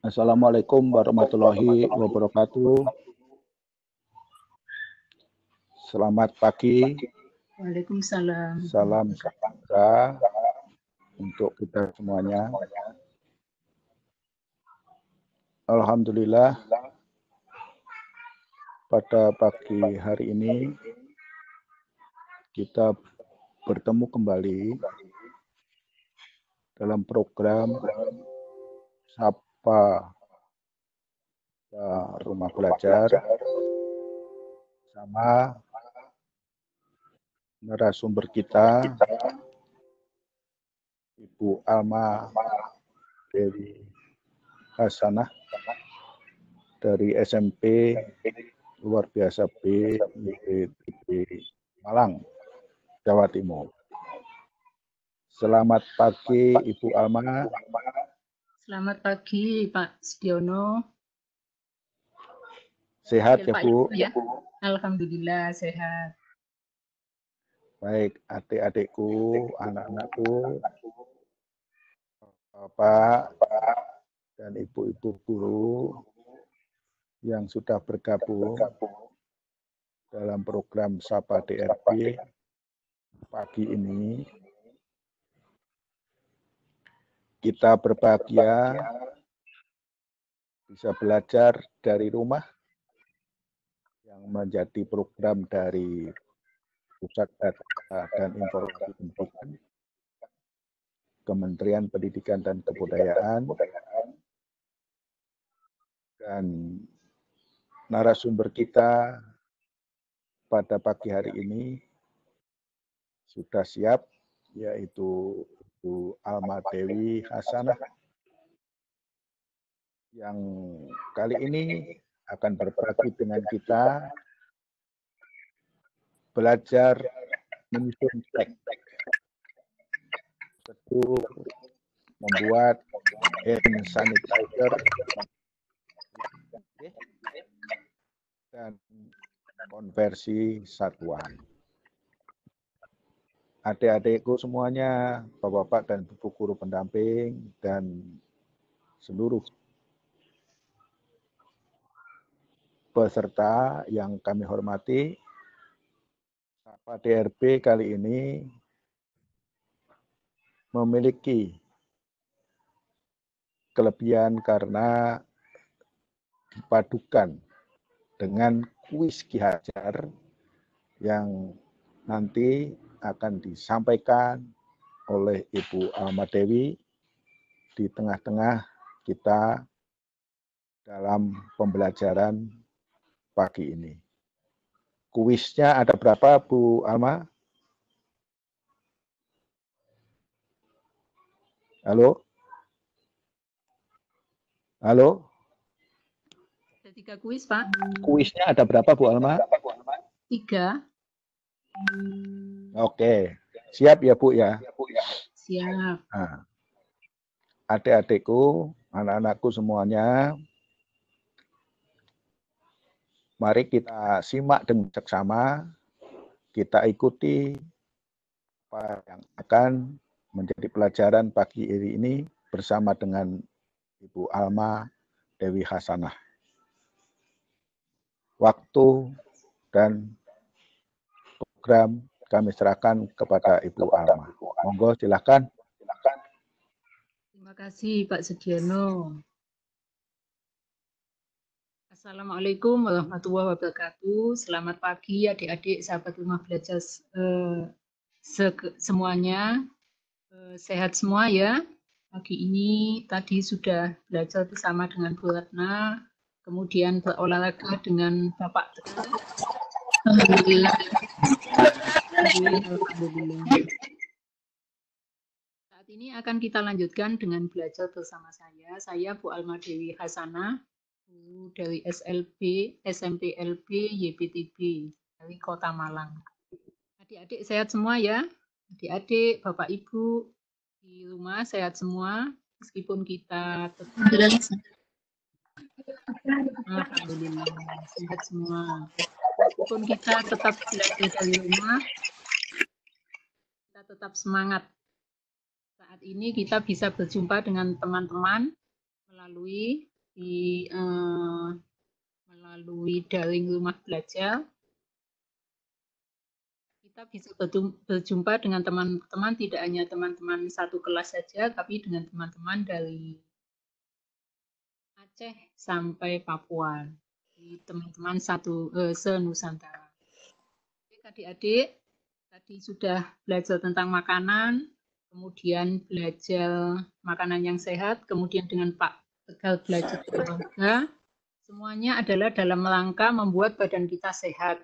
Assalamualaikum warahmatullahi wabarakatuh. Selamat pagi. Waalaikumsalam. Salam sejahtera untuk kita semuanya. Alhamdulillah pada pagi hari ini kita bertemu kembali dalam program Sapa Rumah Belajar sama narasumber kita Ibu Alma Dewi Hasanah dari SMP luar biasa B Malang, Jawa Timur. Selamat pagi Ibu Alma. Selamat pagi Pak Sudiono. Sehat ya Bu? Ya. Alhamdulillah sehat. Baik, adik-adikku, anak-anakku, Bapak, dan ibu-ibu guru yang sudah bergabung dalam program Sapa DRB pagi ini. Kita berbahagia bisa belajar dari rumah yang menjadi program dari Pusat Data dan Informasi Pendidikan, Kementerian Pendidikan dan Kebudayaan, dan narasumber kita pada pagi hari ini sudah siap, yaitu Bu Alma Dewi Hasanah, yang kali ini akan berbagi dengan kita belajar menyusun teks. Membuat hand sanitizer dan konversi satuan. Adik-adikku semuanya, Bapak-Bapak dan Ibu Guru pendamping, dan seluruh peserta yang kami hormati, Pak DRB kali ini memiliki kelebihan karena dipadukan dengan kuis Ki Hajar yang nanti akan disampaikan oleh Ibu Alma Dewi di tengah-tengah kita dalam pembelajaran pagi ini. Kuisnya ada berapa, Bu Alma? Halo? Halo? Ada tiga kuis, Pak. Kuisnya ada berapa, Bu Alma? Tiga. Oke. Siap ya, Bu ya? Siap. Nah, adik-adikku, anak-anakku semuanya, Mari kita simak dengan seksama, kita ikuti apa yang akan menjadi pelajaran pagi hari ini bersama dengan Ibu Alma Dewi Hasanah. Waktu dan program kami serahkan kepada Ibu Alma. Monggo silakan. Terima kasih Pak Sudiono. Assalamualaikum warahmatullahi wabarakatuh. Selamat pagi adik-adik sahabat rumah belajar eh, se semuanya. Eh, sehat semua ya. Pagi ini tadi sudah belajar bersama dengan Bu Ratna, kemudian berolahraga dengan Bapak. Alhamdulillah. Saat ini akan kita lanjutkan dengan belajar bersama saya. Saya Bu Alma Dewi Hasanah, guru dari SLB, SMP LB, YPTB dari Kota Malang. Adik-adik sehat semua ya. Adik-adik, Bapak Ibu di rumah sehat semua meskipun kita tetap Alhamdulillah sehat semua. Meskipun kita tetap belajar dari rumah, kita tetap semangat. Saat ini kita bisa berjumpa dengan teman-teman melalui di uh, melalui daring rumah belajar kita bisa berjumpa dengan teman-teman tidak hanya teman-teman satu kelas saja tapi dengan teman-teman dari Aceh sampai Papua di teman-teman satu eh, se-Nusantara. Adik-adik, tadi sudah belajar tentang makanan, kemudian belajar makanan yang sehat, kemudian dengan Pak Tegal belajar olahraga. Semuanya adalah dalam rangka membuat badan kita sehat.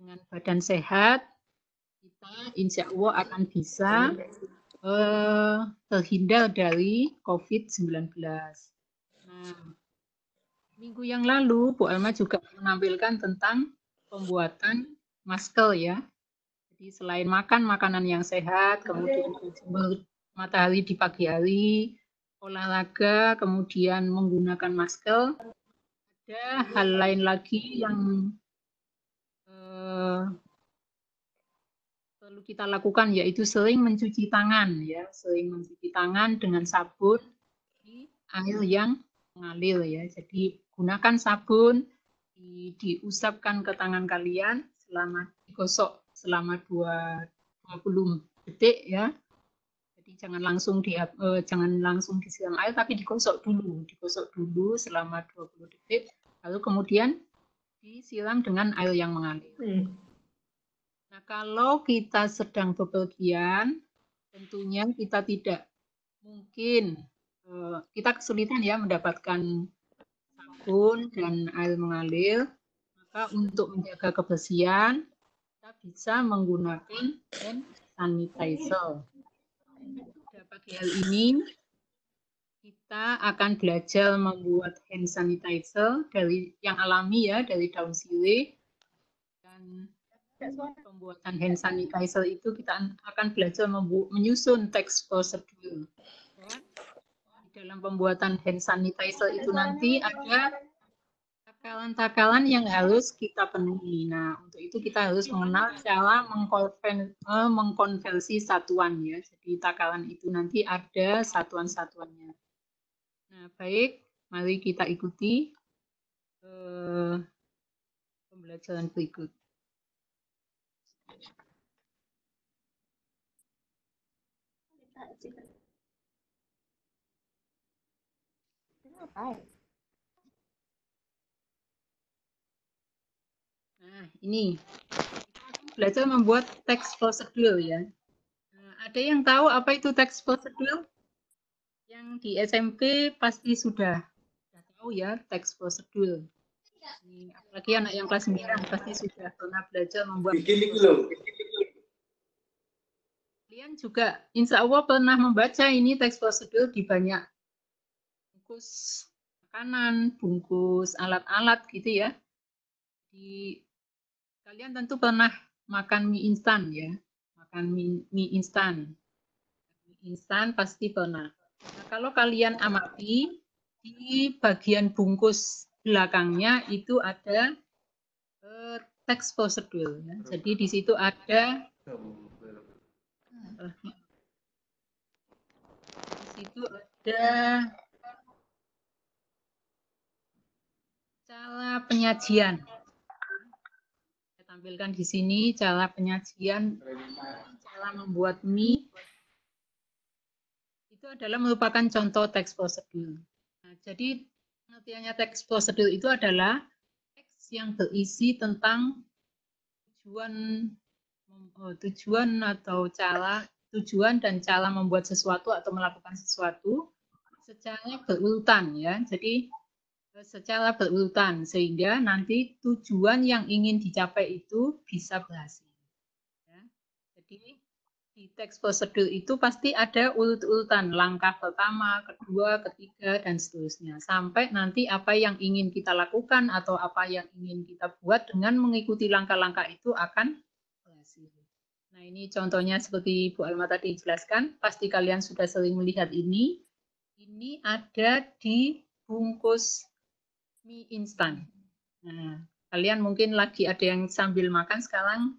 Dengan badan sehat, kita insya Allah akan bisa eh, terhindar dari COVID-19. Nah, Minggu yang lalu Bu Alma juga menampilkan tentang pembuatan masker ya. Jadi selain makan makanan yang sehat, kemudian matahari di pagi hari, olahraga, kemudian menggunakan masker, ada hal lain lagi yang eh, perlu kita lakukan yaitu sering mencuci tangan ya, sering mencuci tangan dengan sabun di air yang mengalir ya. Jadi gunakan sabun, di, diusapkan ke tangan kalian selama digosok selama 20 detik ya. Jadi jangan langsung di uh, jangan langsung disiram air tapi digosok dulu, digosok dulu selama 20 detik lalu kemudian disiram dengan air yang mengalir. Hmm. Nah, kalau kita sedang bepergian tentunya kita tidak mungkin uh, kita kesulitan ya mendapatkan sabun dan air mengalir, maka untuk menjaga kebersihan, kita bisa menggunakan hand sanitizer. Pada pagi hal ini, kita akan belajar membuat hand sanitizer dari yang alami ya, dari daun sirih. Dan pembuatan hand sanitizer itu kita akan belajar menyusun teks prosedur dalam pembuatan hand sanitizer itu nanti ada takalan-takalan yang harus kita penuhi. Nah, untuk itu kita harus mengenal cara eh, mengkonversi satuan ya. Jadi takalan itu nanti ada satuan-satuannya. Nah, baik, mari kita ikuti uh, pembelajaran berikut. Nah, ini belajar membuat teks prosedur ya. Nah, ada yang tahu apa itu teks prosedur? Yang di SMP pasti sudah, sudah tahu ya teks prosedur. Ini, apalagi anak yang kelas 9 pasti sudah pernah belajar membuat Kalian juga insya Allah pernah membaca ini teks prosedur di banyak bungkus makanan, bungkus alat-alat gitu ya. Di kalian tentu pernah makan mie instan ya, makan mie, mie instan. Mie instan pasti pernah. Nah, kalau kalian amati di bagian bungkus belakangnya itu ada eh, teks prosedur. Ya. Jadi di situ ada di situ ada Cara penyajian. Saya tampilkan di sini cara penyajian, cara membuat mie. Itu adalah merupakan contoh teks prosedur. Nah, jadi pengertiannya teks prosedur itu adalah teks yang berisi tentang tujuan oh, tujuan atau cara tujuan dan cara membuat sesuatu atau melakukan sesuatu secara berurutan ya. Jadi secara berurutan sehingga nanti tujuan yang ingin dicapai itu bisa berhasil. Ya. Jadi di teks prosedur itu pasti ada urut-urutan langkah pertama, kedua, ketiga dan seterusnya sampai nanti apa yang ingin kita lakukan atau apa yang ingin kita buat dengan mengikuti langkah-langkah itu akan berhasil. Nah ini contohnya seperti Bu Alma tadi jelaskan, pasti kalian sudah sering melihat ini. Ini ada di bungkus mie instan. Nah, kalian mungkin lagi ada yang sambil makan sekarang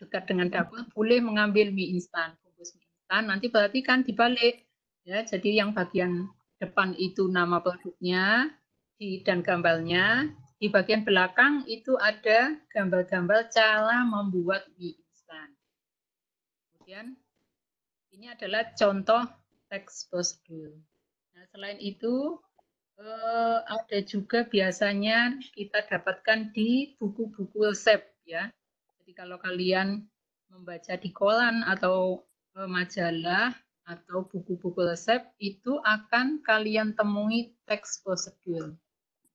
dekat dengan dapur boleh mengambil mie instan, bungkus mie instan. Nanti perhatikan dibalik ya. Jadi yang bagian depan itu nama produknya di, dan gambarnya. Di bagian belakang itu ada gambar-gambar cara membuat mie instan. Kemudian ini adalah contoh teks prosedur. Nah, selain itu eh, ada juga biasanya kita dapatkan di buku-buku resep ya. Jadi kalau kalian membaca di koran atau eh, majalah atau buku-buku resep itu akan kalian temui teks prosedur.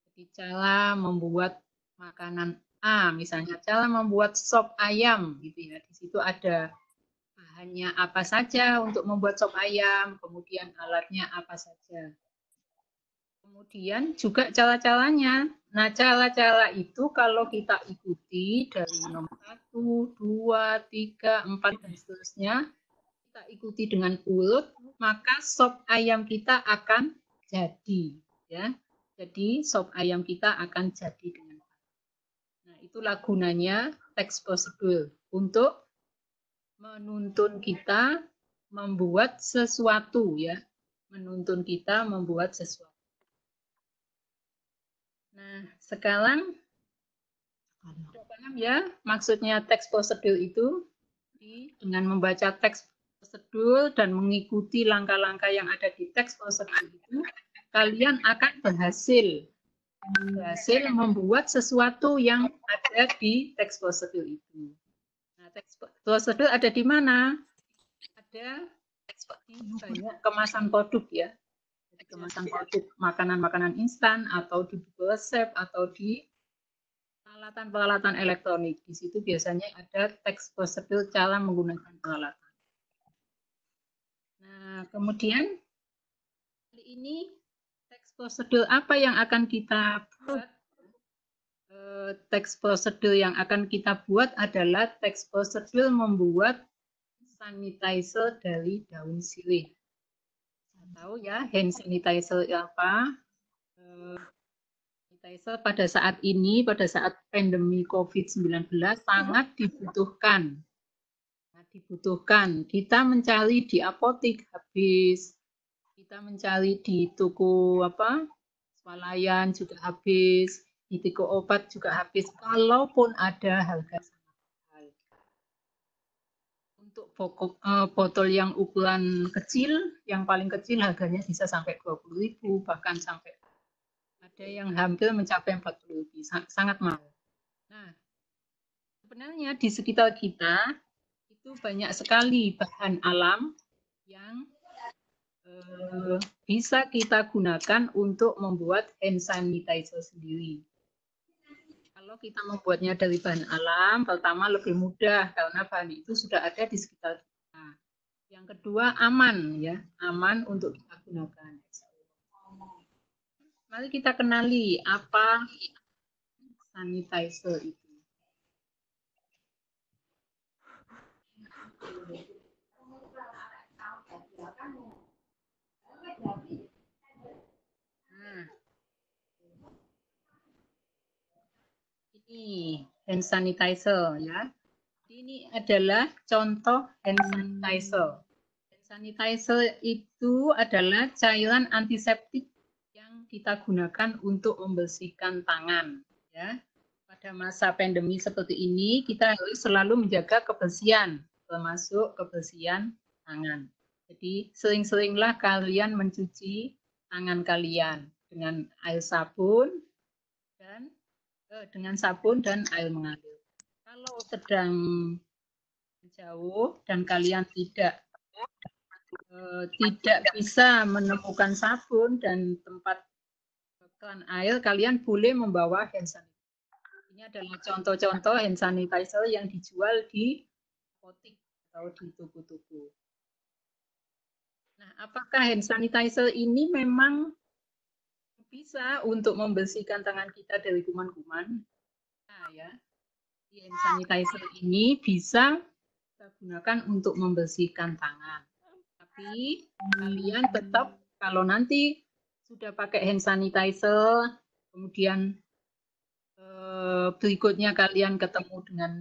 Jadi cara membuat makanan A, misalnya cara membuat sop ayam gitu ya. Di situ ada bahannya apa saja untuk membuat sop ayam, kemudian alatnya apa saja. Kemudian juga cara-caranya. Nah, cara-cara itu kalau kita ikuti dari nomor 1, 2, 3, 4, dan seterusnya, kita ikuti dengan urut, maka sop ayam kita akan jadi. ya. Jadi sop ayam kita akan jadi dengan Nah, itulah gunanya teks prosedur untuk menuntun kita membuat sesuatu ya, menuntun kita membuat sesuatu. Nah, sekarang ya maksudnya teks prosedur itu dengan membaca teks prosedur dan mengikuti langkah-langkah yang ada di teks prosedur itu, kalian akan berhasil berhasil membuat sesuatu yang ada di teks prosedur itu. Nah, teks prosedur ada di mana? Ada di banyak kemasan produk ya. Kemasan produk makanan-makanan instan atau di buku resep atau di peralatan-peralatan elektronik. Di situ biasanya ada teks prosedur cara menggunakan peralatan. Nah, kemudian kali ini teks prosedur apa yang akan kita buat? Eh, teks prosedur yang akan kita buat adalah teks prosedur membuat sanitizer dari daun sirih. Tahu ya hand sanitizer apa? Eh, sanitizer pada saat ini, pada saat pandemi COVID-19 sangat dibutuhkan dibutuhkan. Kita mencari di apotik habis, kita mencari di toko apa swalayan juga habis, di toko obat juga habis. Kalaupun ada harga sangat mahal. Untuk pokok, uh, botol yang ukuran kecil, yang paling kecil harganya bisa sampai 20.000 bahkan sampai ada yang hampir mencapai 40.000 sangat mahal. Nah, sebenarnya di sekitar kita itu banyak sekali bahan alam yang uh, bisa kita gunakan untuk membuat hand sanitizer sendiri. Kalau kita membuatnya dari bahan alam, pertama lebih mudah karena bahan itu sudah ada di sekitar kita. Yang kedua aman ya, aman untuk kita gunakan. Mari kita kenali apa sanitizer itu. Nah. Ini hand sanitizer ya. Ini adalah contoh hand sanitizer. Hand sanitizer itu adalah cairan antiseptik yang kita gunakan untuk membersihkan tangan ya. Pada masa pandemi seperti ini kita harus selalu menjaga kebersihan termasuk kebersihan tangan. Jadi sering-seringlah kalian mencuci tangan kalian dengan air sabun dengan sabun dan air mengalir. Kalau sedang jauh dan kalian tidak eh, tidak bisa menemukan sabun dan tempat keran air, kalian boleh membawa hand sanitizer. Ini adalah contoh-contoh hand sanitizer yang dijual di apotik atau di toko-toko. Nah, apakah hand sanitizer ini memang bisa untuk membersihkan tangan kita dari kuman-kuman? Nah, ya. Hand sanitizer ini bisa kita gunakan untuk membersihkan tangan. Tapi kalian tetap kalau nanti sudah pakai hand sanitizer, kemudian eh, berikutnya kalian ketemu dengan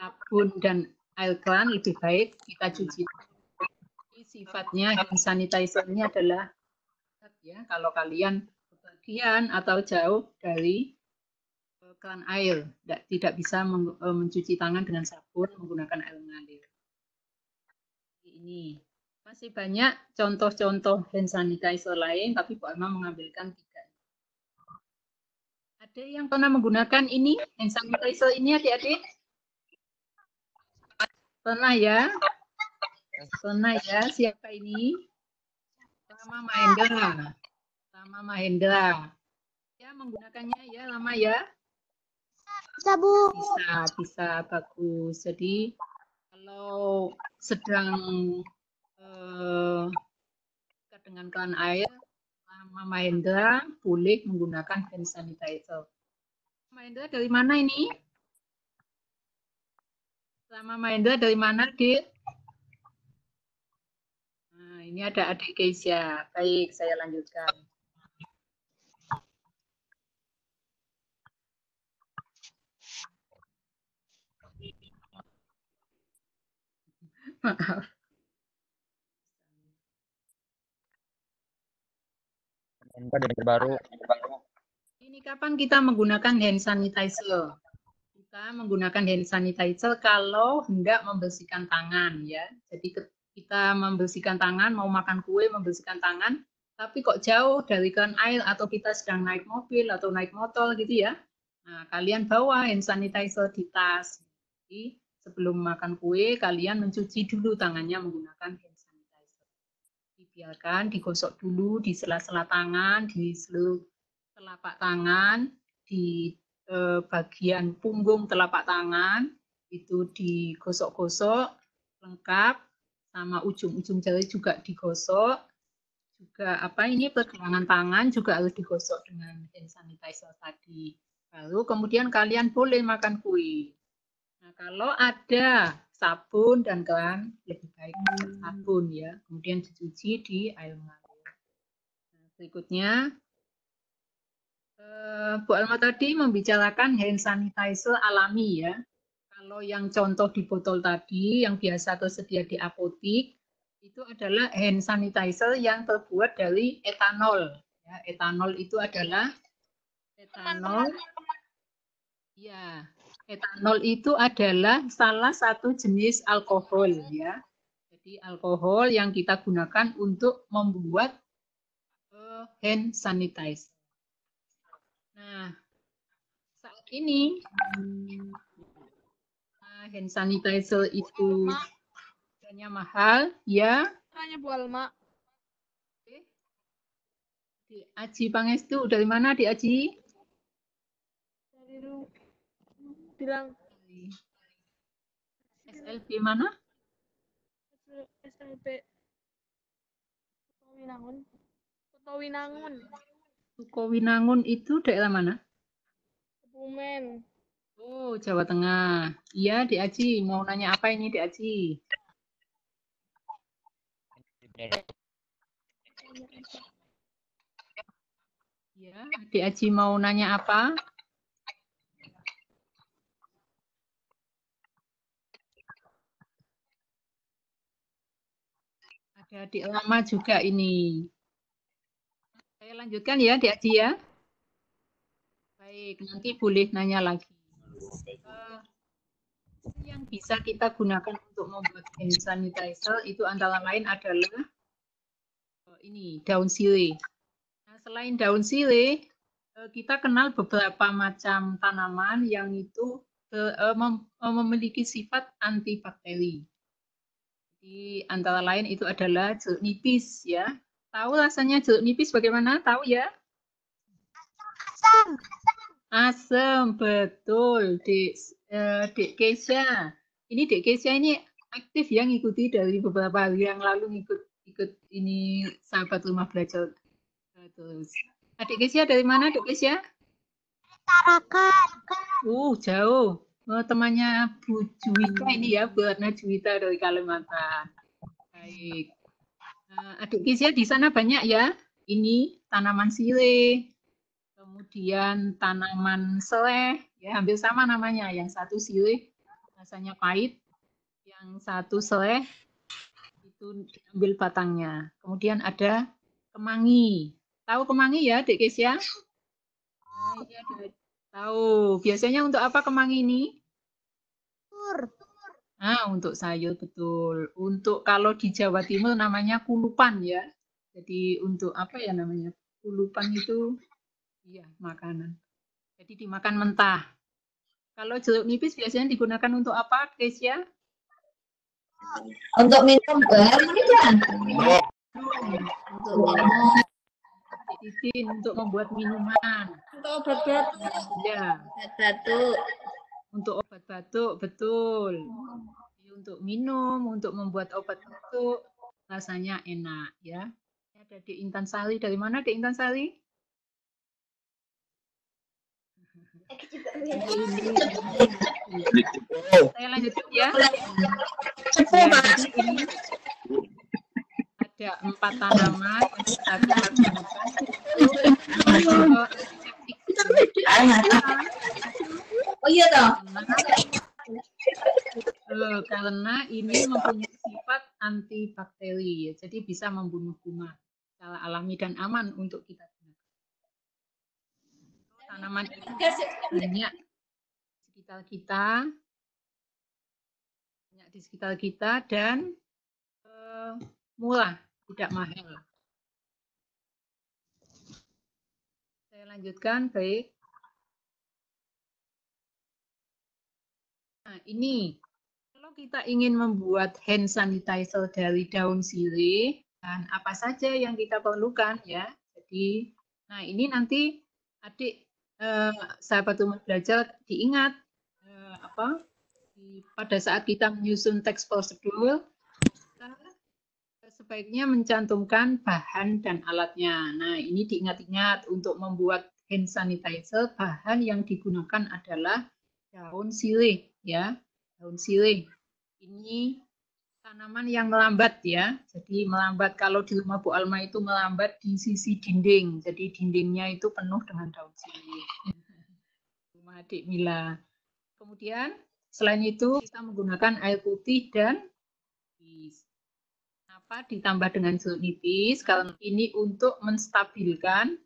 sabun dan air keran, lebih baik kita cuci sifatnya hand sanitizer ini adalah ya kalau kalian kebagian atau jauh dari eh, keran air, tidak, bisa eh, mencuci tangan dengan sabun menggunakan air mengalir. Ini masih banyak contoh-contoh hand sanitizer lain, tapi Bu Emma mengambilkan tiga. Ada yang pernah menggunakan ini hand sanitizer ini adik-adik? Pernah ya? Pernah ya? Siapa ini? Lama Mahendra. Lama Mahendra. Ya, menggunakannya ya lama ya? Bisa, Bu. Bisa, bisa. Bagus. Jadi, kalau sedang eh, dengan keran air, Lama Mahendra boleh menggunakan hand sanitizer. Mahendra dari mana ini? Sama Mahendra dari mana, Dik? Nah, ini ada adik Keisha. Baik, saya lanjutkan. Maaf. baru. Ini kapan kita menggunakan hand sanitizer? kita menggunakan hand sanitizer kalau hendak membersihkan tangan ya. Jadi kita membersihkan tangan, mau makan kue, membersihkan tangan, tapi kok jauh dari kan air atau kita sedang naik mobil atau naik motor gitu ya. Nah, kalian bawa hand sanitizer di tas. Jadi sebelum makan kue, kalian mencuci dulu tangannya menggunakan hand sanitizer. Dibiarkan digosok dulu di sela-sela tangan, di seluruh telapak tangan, di eh, bagian punggung telapak tangan itu digosok-gosok lengkap sama ujung-ujung jari juga digosok juga apa ini pergelangan tangan juga harus digosok dengan hand sanitizer tadi baru kemudian kalian boleh makan kue nah kalau ada sabun dan keran lebih baik sabun ya kemudian dicuci di air mengalir nah, berikutnya Eh, Bu Alma tadi membicarakan hand sanitizer alami ya. Kalau yang contoh di botol tadi, yang biasa tersedia di apotik, itu adalah hand sanitizer yang terbuat dari etanol. Ya, etanol itu adalah etanol. Ya, etanol itu adalah salah satu jenis alkohol ya. Jadi alkohol yang kita gunakan untuk membuat uh, hand sanitizer. Nah, saat ini nah, hand sanitizer itu harganya mahal, ya. Tanya Bu Alma. Di Aji Pangestu dari mana di Aji? Dari bilang SLB mana? SLB Winangun. Winangun. Sukowinangun itu daerah mana? Kebumen. Oh, Jawa Tengah. Iya, Di Aji. Mau nanya apa ini, Di Aji? Ya, Di Aji mau nanya apa? Adik lama juga ini. Saya lanjutkan ya, Di Aji ya. Baik, nanti boleh nanya lagi. Uh, yang bisa kita gunakan untuk membuat hand sanitizer itu antara lain adalah uh, ini daun sirih. Nah, selain daun sirih, uh, kita kenal beberapa macam tanaman yang itu uh, mem memiliki sifat antibakteri. Jadi antara lain itu adalah jeruk nipis ya, Tahu rasanya jeruk nipis bagaimana? Tahu ya? Asam. Asam, betul. Dek, uh, Dek Keisha. Ini Dek Keisha ini aktif ya ngikuti dari beberapa hari yang lalu ngikut ikut ini sahabat rumah belajar terus. Adik Keisha dari mana Dek Keisha? Tarakan. Uh, jauh. Oh, temannya Bu Juwita ini ya, Bu Ratna Juwita dari Kalimantan. Baik. Uh, adik Kizia di sana banyak ya. Ini tanaman sirih, kemudian tanaman seleh, ya hampir sama namanya. Yang satu sirih rasanya pahit, yang satu seleh itu diambil batangnya. Kemudian ada kemangi. Tahu kemangi ya, Dek Kesia? Ah, iya, Dek. Tahu. Biasanya untuk apa kemangi ini? Tur. Ah, untuk sayur betul. Untuk kalau di Jawa Timur namanya kulupan ya. Jadi untuk apa ya namanya? Kulupan itu iya, makanan. Jadi dimakan mentah. Kalau jeruk nipis biasanya digunakan untuk apa, Kesia? Untuk minum kan? Untuk minum. Titin untuk membuat minuman. Untuk obat batuk. Ya, Obat batuk. untuk obat batuk betul. Jadi Untuk minum, untuk membuat obat batuk rasanya enak ya. Ada di Intan Sari. Dari mana di Intan Sari? Saya lanjutkan ya. Ya, jadi ini ada empat tanaman untuk Oh iya toh. Karena ini mempunyai sifat antibakteri, ya. jadi bisa membunuh kuman secara alami dan aman untuk kita gunakan. Tanaman ini banyak di sekitar kita, banyak di sekitar kita dan eh, murah, tidak mahal. Saya lanjutkan, baik. Nah, ini kalau kita ingin membuat hand sanitizer dari daun sirih, dan apa saja yang kita perlukan ya. Jadi, nah ini nanti adik eh, sahabat umat belajar diingat eh, apa pada saat kita menyusun teks prosedur sebaiknya mencantumkan bahan dan alatnya. Nah, ini diingat-ingat untuk membuat hand sanitizer, bahan yang digunakan adalah daun sirih ya, daun sirih. Ini tanaman yang melambat ya. Jadi melambat kalau di rumah Bu Alma itu melambat di sisi dinding. Jadi dindingnya itu penuh dengan daun sirih. Rumah Adik Mila. Kemudian selain itu kita menggunakan air putih dan. Kenapa ditambah dengan nipis? Karena ini untuk menstabilkan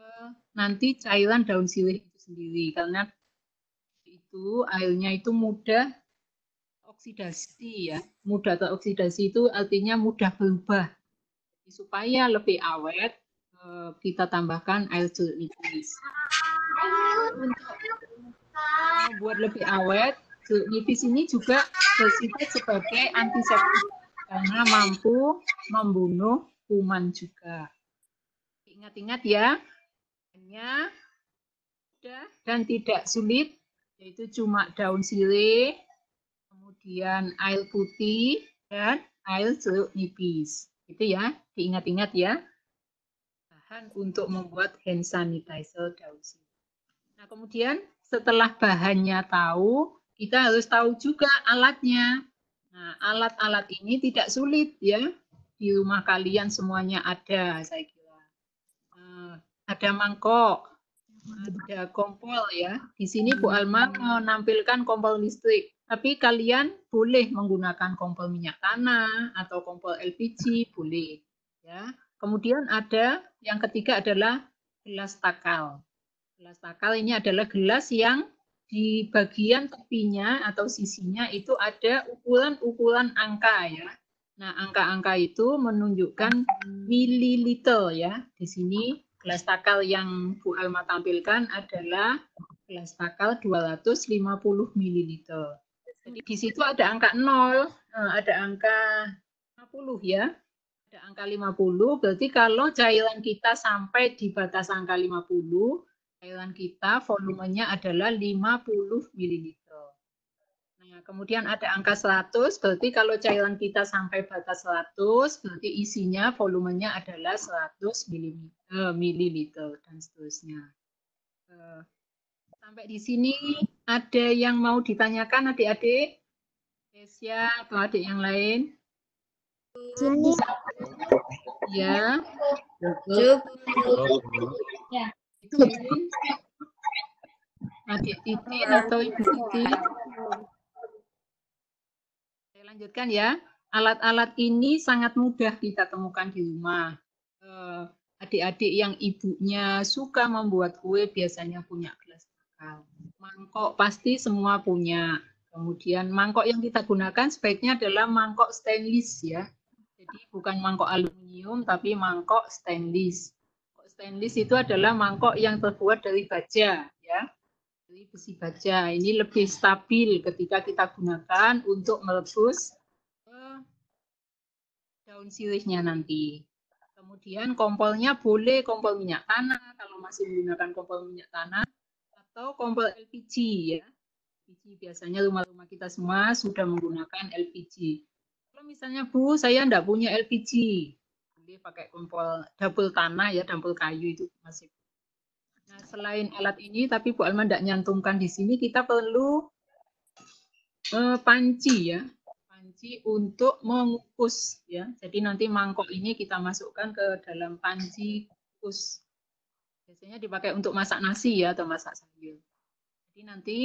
eh, nanti cairan daun sirih itu sendiri. Karena itu airnya itu mudah oksidasi ya. Mudah teroksidasi itu artinya mudah berubah. Supaya lebih awet, eh, kita tambahkan air nipis. Untuk membuat lebih awet, nipis ini juga bersifat sebagai antiseptik karena mampu membunuh kuman juga. Ingat-ingat ya, hanya mudah dan tidak sulit, yaitu cuma daun sirih, kemudian air putih, dan air jeruk nipis. Itu ya, diingat-ingat ya. Bahan untuk membuat hand sanitizer daun sirih. Nah, kemudian setelah bahannya tahu, kita harus tahu juga alatnya. Nah, alat-alat ini tidak sulit ya. Di rumah kalian semuanya ada, saya kira. Eh, ada mangkok, ada kompor ya. Di sini Bu Alma menampilkan kompor listrik. Tapi kalian boleh menggunakan kompor minyak tanah atau kompor LPG, boleh. Ya. Kemudian ada yang ketiga adalah gelas takal. Gelas takal ini adalah gelas yang di bagian tepinya atau sisinya itu ada ukuran-ukuran angka ya. Nah, angka-angka itu menunjukkan mililiter ya. Di sini gelas takal yang Bu Alma tampilkan adalah gelas takal 250 mililiter. Jadi di situ ada angka 0, eh, ada angka 50 ya. Ada angka 50, berarti kalau cairan kita sampai di batas angka 50, cairan kita volumenya adalah 50 ml. Nah, kemudian ada angka 100, berarti kalau cairan kita sampai batas 100, berarti isinya volumenya adalah 100 ml dan seterusnya. Eh, Sampai di sini ada yang mau ditanyakan adik-adik? Kesia atau adik yang lain? Sini. Ya. Cukup. Titin. Adik Titin atau Ibu Titin. Saya lanjutkan ya. Alat-alat ini sangat mudah kita temukan di rumah. Eh, adik-adik yang ibunya suka membuat kue biasanya punya gelas takal. Mangkok pasti semua punya. Kemudian mangkok yang kita gunakan sebaiknya adalah mangkok stainless ya. Jadi bukan mangkok aluminium tapi mangkok stainless. Stainless itu adalah mangkok yang terbuat dari baja ya. Dari besi baja. Ini lebih stabil ketika kita gunakan untuk merebus daun sirihnya nanti. Kemudian kompolnya boleh kompol minyak tanah kalau masih menggunakan kompol minyak tanah atau kompol LPG ya. LPG. Biasanya rumah-rumah kita semua sudah menggunakan LPG. Kalau misalnya Bu, saya enggak punya LPG, boleh pakai kompor dapur tanah ya, dapur kayu itu masih. Nah, selain alat ini, tapi Bu Alma enggak nyantumkan di sini, kita perlu eh, panci ya, panci untuk mengukus ya. Jadi nanti mangkok ini kita masukkan ke dalam panci kukus. Biasanya dipakai untuk masak nasi ya atau masak sayur. Jadi nanti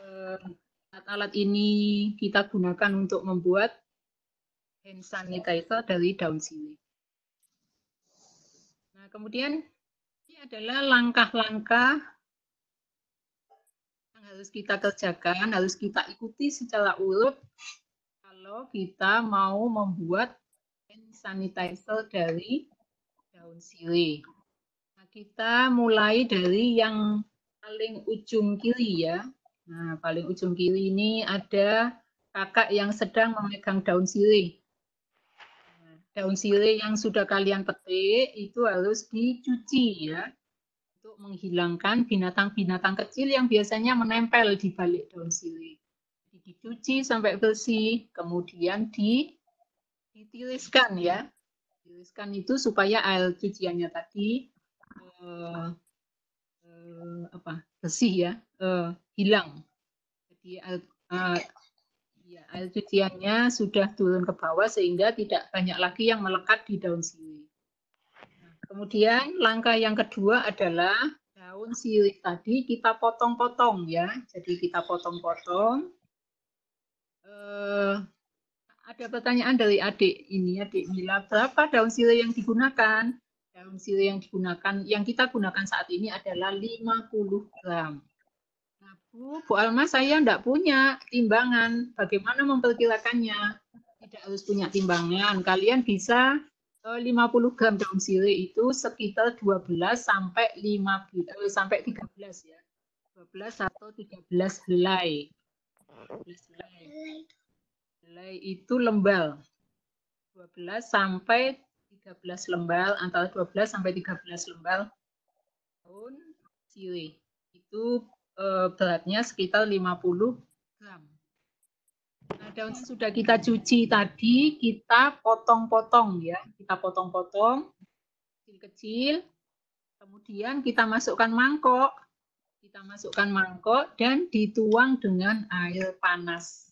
Eh, alat-alat ini kita gunakan untuk membuat hand sanitizer dari daun sirih. Nah, kemudian ini adalah langkah-langkah yang harus kita kerjakan, harus kita ikuti secara urut kalau kita mau membuat hand sanitizer dari daun sirih. Nah, kita mulai dari yang paling ujung kiri ya, Nah, paling ujung kiri ini ada kakak yang sedang memegang daun sirih. Daun sirih yang sudah kalian petik itu harus dicuci ya untuk menghilangkan binatang-binatang kecil yang biasanya menempel di balik daun sirih. Dicuci sampai bersih, kemudian di, ditiriskan ya. Tiriskan itu supaya air cuciannya tadi eh, eh, apa bersih ya, eh, hilang. Jadi uh, air cuciannya sudah turun ke bawah sehingga tidak banyak lagi yang melekat di daun sirih. Nah, kemudian langkah yang kedua adalah daun sirih tadi kita potong-potong ya. Jadi kita potong-potong. Uh, ada pertanyaan dari adik ini, adik Mila, berapa daun sirih yang digunakan? Daun sirih yang digunakan, yang kita gunakan saat ini adalah 50 gram. Bu, Bu Alma saya tidak punya timbangan. Bagaimana memperkirakannya? Tidak harus punya timbangan. Kalian bisa 50 eh, gram daun sirih itu sekitar 12 sampai 15 eh, sampai 13 ya. 12 atau 13 helai. 13 helai. Helai itu lembal. 12 sampai 13 lembal antara 12 sampai 13 lembal daun sirih. Itu beratnya sekitar 50 gram. Nah, daun sudah kita cuci tadi, kita potong-potong ya. Kita potong-potong kecil-kecil. Kemudian kita masukkan mangkok. Kita masukkan mangkok dan dituang dengan air panas.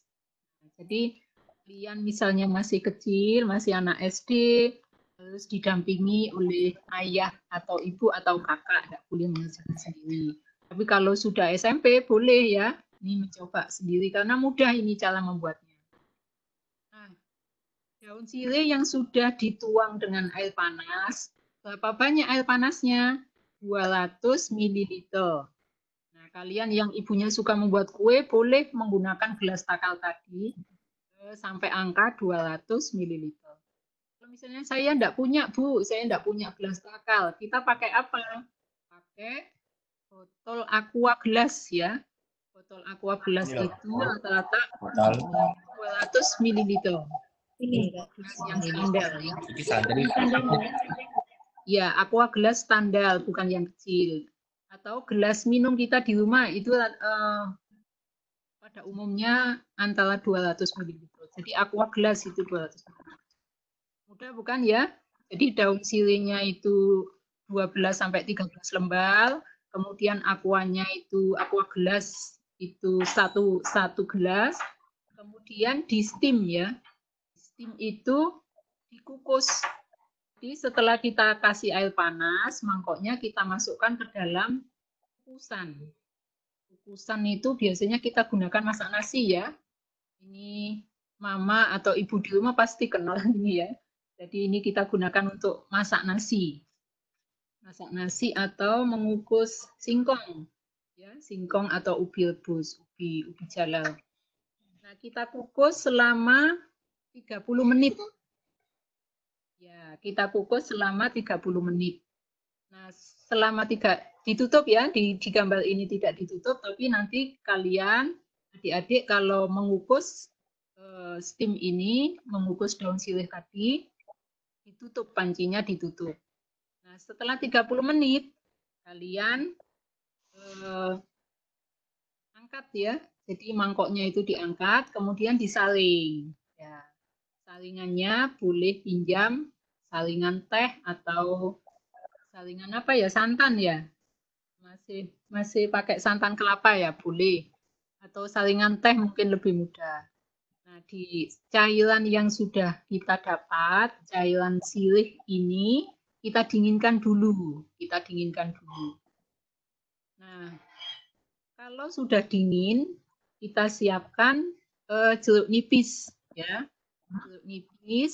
jadi, kalian misalnya masih kecil, masih anak SD, harus didampingi oleh ayah atau ibu atau kakak, tidak boleh mengerjakan sendiri. Tapi kalau sudah SMP boleh ya, ini mencoba sendiri karena mudah ini cara membuatnya. Nah, daun sirih yang sudah dituang dengan air panas, berapa banyak air panasnya? 200 ml. Nah, kalian yang ibunya suka membuat kue boleh menggunakan gelas takal tadi sampai angka 200 ml. Kalau misalnya saya tidak punya, Bu, saya tidak punya gelas takal, kita pakai apa? Pakai botol aqua gelas ya. Botol aqua gelas ya. itu rata-rata 200 ml. Ini yang standar ya. Ya, aqua gelas standar bukan yang kecil. Atau gelas minum kita di rumah itu uh, pada umumnya antara 200 ml. Jadi aqua gelas itu 200 ml. Mudah bukan ya? Jadi daun sirihnya itu 12 sampai 13 lembar, kemudian aquanya itu aqua gelas itu satu satu gelas, kemudian di steam ya. Steam itu dikukus. Jadi setelah kita kasih air panas, mangkoknya kita masukkan ke dalam kukusan. Kukusan itu biasanya kita gunakan masak nasi ya. Ini mama atau ibu di rumah pasti kenal ini ya. Jadi ini kita gunakan untuk masak nasi. Masak nasi atau mengukus singkong. Ya, singkong atau ubi rebus, ubi ubi jalar. Nah, kita kukus selama 30 menit. Ya, kita kukus selama 30 menit. Nah, selama tiga ditutup ya, di, di gambar ini tidak ditutup, tapi nanti kalian adik-adik kalau mengukus eh, steam ini, mengukus daun sirih tadi, ditutup pancinya ditutup. Setelah 30 menit kalian eh, angkat ya. Jadi mangkoknya itu diangkat, kemudian disaring. Ya. Saringannya boleh pinjam saringan teh atau saringan apa ya? Santan ya. Masih masih pakai santan kelapa ya, boleh. Atau saringan teh mungkin lebih mudah. Nah, di cairan yang sudah kita dapat, cairan sirih ini kita dinginkan dulu. Kita dinginkan dulu. Nah, kalau sudah dingin, kita siapkan eh, jeruk nipis ya. Jeruk nipis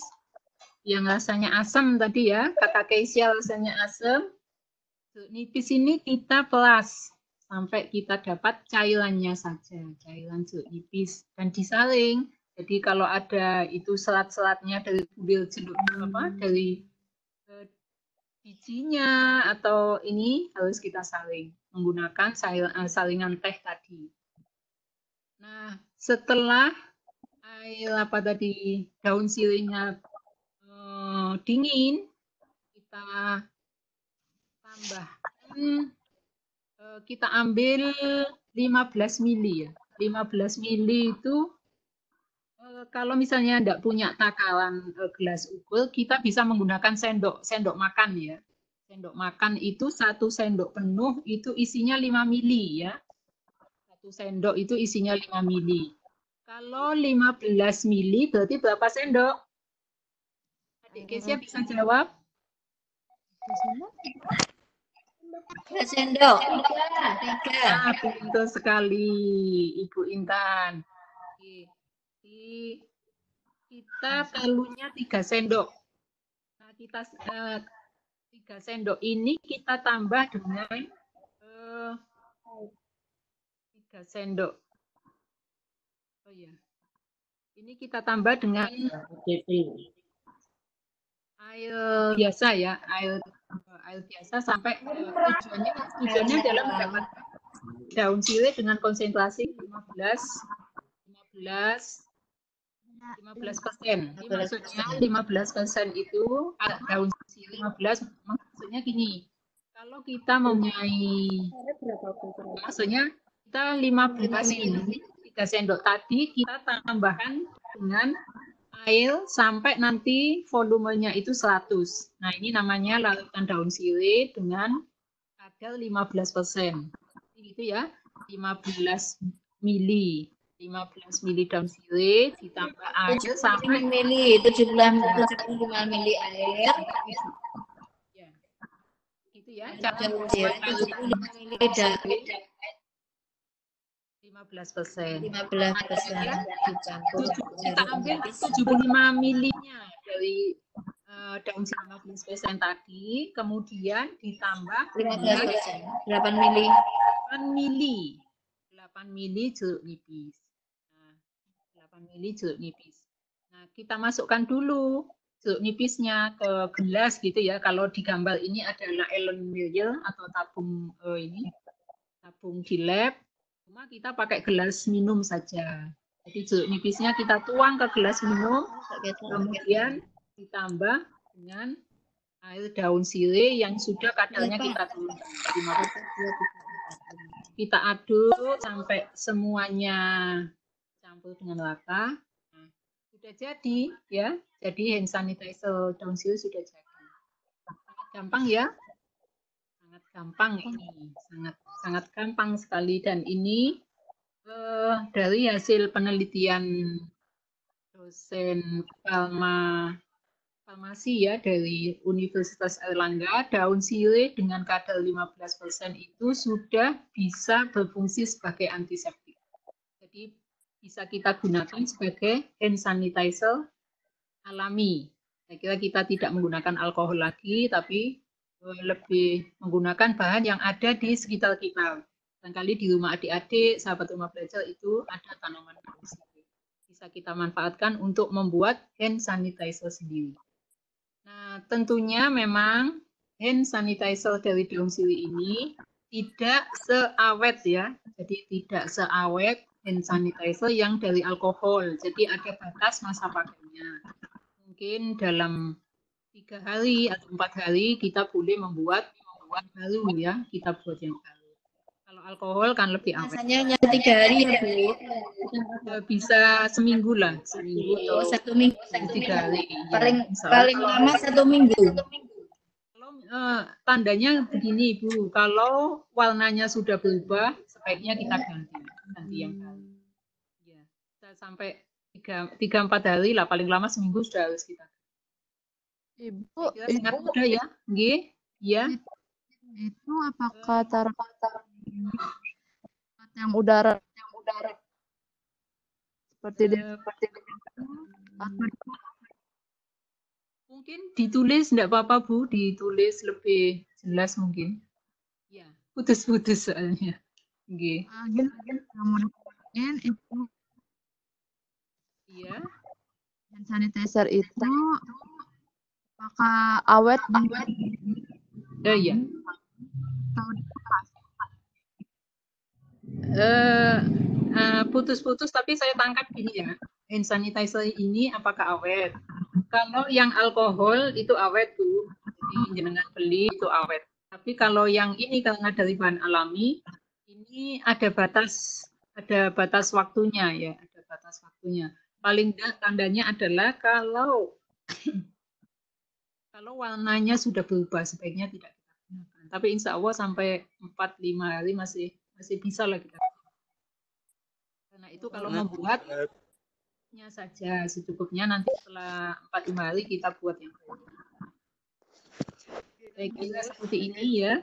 yang rasanya asam tadi ya, kata Keisha rasanya asam. Jeruk nipis ini kita pelas sampai kita dapat cairannya saja, cairan jeruk nipis dan disaring. Jadi kalau ada itu selat-selatnya dari bulir jeruk apa dari eh, bijinya atau ini harus kita saring menggunakan eh, saringan teh tadi. Nah, setelah air apa tadi daun sirihnya eh, dingin, kita tambahkan eh, kita ambil 15 mili ya. 15 mili itu kalau misalnya tidak punya takaran eh, gelas ukur, kita bisa menggunakan sendok sendok makan ya. Sendok makan itu satu sendok penuh itu isinya 5 mili ya. Satu sendok itu isinya 5 mili. Kalau 15 mili berarti berapa sendok? Adik Kesia bisa jawab? Tiga sendok. Tiga. Ah, pintar sekali, Ibu Intan. Oke. Di- kita perlunya tiga sendok. Nah, kita eh, tiga sendok ini kita tambah dengan eh, tiga sendok. Oh iya. Ini kita tambah dengan air biasa ya, air air biasa sampai eh, tujuannya tujuannya adalah mendapatkan daun sirih dengan konsentrasi 15 15 15 persen. Jadi maksudnya 15 persen itu daun sirih 15 maksudnya gini. Kalau kita mempunyai maksudnya kita 15 ini 3 sendok tadi kita tambahkan dengan air sampai nanti volumenya itu 100. Nah, ini namanya larutan daun sirih dengan kadar 15 persen. Gitu ya, 15 mili. 15 mili daun sirih ditambah air sampai mili, 75 mili air. ya. Gitu ya, cara larutan 75 mili daun. 15 persen. 15 persen dicampur. kita ambil 75 milinya dari eh, daun sirih 15 persen tadi, kemudian ditambah 15 dengan persen. 8 mili. 8 mili. 8 mili jeruk nipis. 8 mili jeruk nipis. Nah, kita masukkan dulu jeruk nipisnya ke gelas gitu ya. Kalau di gambar ini adalah Ellen Miller atau tabung eh, ini tabung di lab. Cuma kita pakai gelas minum saja. Jadi jeruk nipisnya kita tuang ke gelas minum, kemudian ditambah dengan air daun sirih yang sudah kadarnya kita tulis. Kita aduk sampai semuanya campur dengan rata. Nah, sudah jadi ya. Jadi hand sanitizer daun sirih sudah jadi. Sangat gampang ya. Sangat gampang ini. Sangat sangat gampang sekali dan ini eh, dari hasil penelitian dosen Palma farmasi ya dari Universitas Erlangga, daun sirih dengan kadar 15% itu sudah bisa berfungsi sebagai antiseptik. Jadi bisa kita gunakan sebagai hand sanitizer alami. Saya kira kita tidak menggunakan alkohol lagi, tapi eh, lebih menggunakan bahan yang ada di sekitar kita. Barangkali di rumah adik-adik, sahabat rumah belajar itu ada tanaman domisili. Bisa kita manfaatkan untuk membuat hand sanitizer sendiri. Nah, tentunya memang hand sanitizer dari daun siri ini tidak seawet ya. Jadi tidak seawet hand sanitizer yang dari alkohol. Jadi ada batas masa pakainya. Mungkin dalam tiga hari atau empat hari kita boleh membuat membuat baru ya. Kita buat yang baru. Kalau alkohol kan lebih awet. Rasanya hanya tiga hari ya Bu. Ya, Bisa seminggu lah, seminggu Oh, atau satu minggu, satu tiga minggu. hari. Ya, Paling Allah. paling lama satu minggu. Kalau eh, tandanya begini Bu, kalau warnanya sudah berubah, sebaiknya kita ganti, ganti yang baru. Ya, kita sampai tiga, tiga empat hari lah, paling lama seminggu sudah harus kita. Ibu, Saya kira sangat ibu mudah ya, Nggih, ya. itu apakah taruh yang udara yang udara seperti di Eh, seperti di atau Mungkin ditulis enggak apa-apa Bu, ditulis lebih jelas mungkin. Ya, putus-putus soalnya. Nggih. Ah, itu Iya. hand sanitizer itu apakah awet awet Eh, iya. atau? Eh, eh, putus-putus tapi saya tangkap gini ya. Hand sanitizer ini apakah awet? Kalau yang alkohol itu awet tuh. Jadi jenengan beli itu awet. Tapi kalau yang ini karena dari bahan alami, ini ada batas ada batas waktunya ya, ada batas waktunya. Paling tidak tandanya adalah kalau kalau warnanya sudah berubah sebaiknya tidak kita gunakan. Tapi insya Allah sampai 4-5 hari masih masih bisa lah kita. Karena itu kalau membuatnya saja secukupnya nanti setelah 4-5 hari kita buat yang lain. Saya kira seperti ini ya.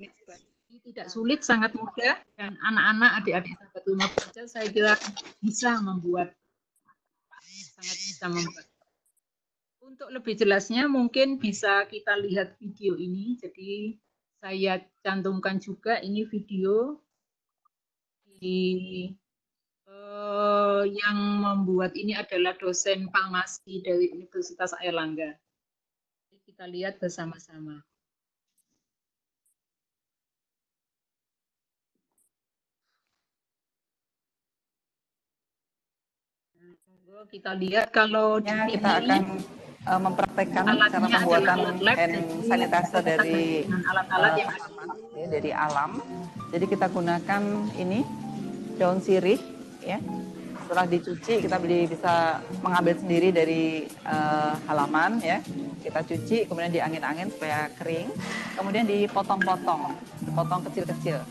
Tidak sulit, sangat mudah dan anak-anak, adik-adik sahabat rumah belajar saya kira bisa membuat sangat bisa membuat. Untuk lebih jelasnya mungkin bisa kita lihat video ini. Jadi saya cantumkan juga ini video di eh, yang membuat ini adalah dosen farmasi dari Universitas Airlangga. Kita lihat bersama-sama. Monggo Kita lihat kalau Ya, kita akan uh, mempraktekkan cara pembuatan hand sanitizer dari alat-alat uh, yang ada. ya, dari alam. Jadi kita gunakan ini daun sirih ya. Setelah dicuci kita beli bisa mengambil sendiri dari uh, halaman ya. Kita cuci kemudian diangin-angin supaya kering. Kemudian dipotong-potong, dipotong kecil-kecil.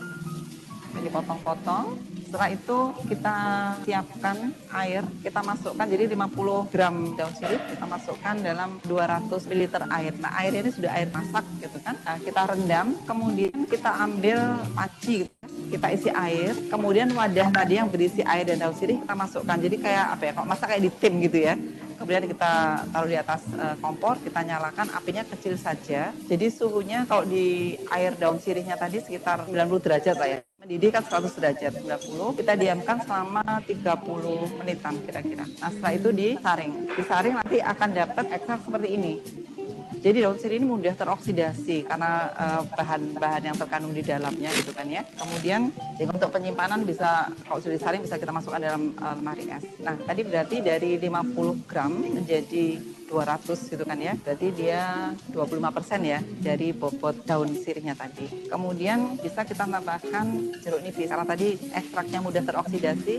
Dipotong-potong. Setelah itu kita siapkan air, kita masukkan jadi 50 gram daun sirih kita masukkan dalam 200 ml air. Nah air ini sudah air masak gitu kan. Nah, kita rendam, kemudian kita ambil paci gitu. kita isi air, kemudian wadah tadi yang berisi air dan daun sirih kita masukkan. Jadi kayak apa ya? Kalau masak kayak di tim gitu ya. Kemudian kita taruh di atas eh, kompor, kita nyalakan apinya kecil saja. Jadi suhunya kalau di air daun sirihnya tadi sekitar 90 derajat lah ya. Mendidih kan 100 derajat 90. Kita diamkan selama 30 menitan kira-kira. Nah setelah itu disaring. Disaring nanti akan dapat ekstrak seperti ini. Jadi daun sirih ini mudah teroksidasi karena eh, bahan-bahan yang terkandung di dalamnya gitu kan ya. Kemudian jadi untuk penyimpanan bisa kalau sudah disaring bisa kita masukkan dalam eh, lemari es. Nah tadi berarti dari 50 gram menjadi 200 gitu kan ya. Berarti dia 25% ya dari bobot daun sirihnya tadi. Kemudian bisa kita tambahkan jeruk nipis. Karena tadi ekstraknya mudah teroksidasi,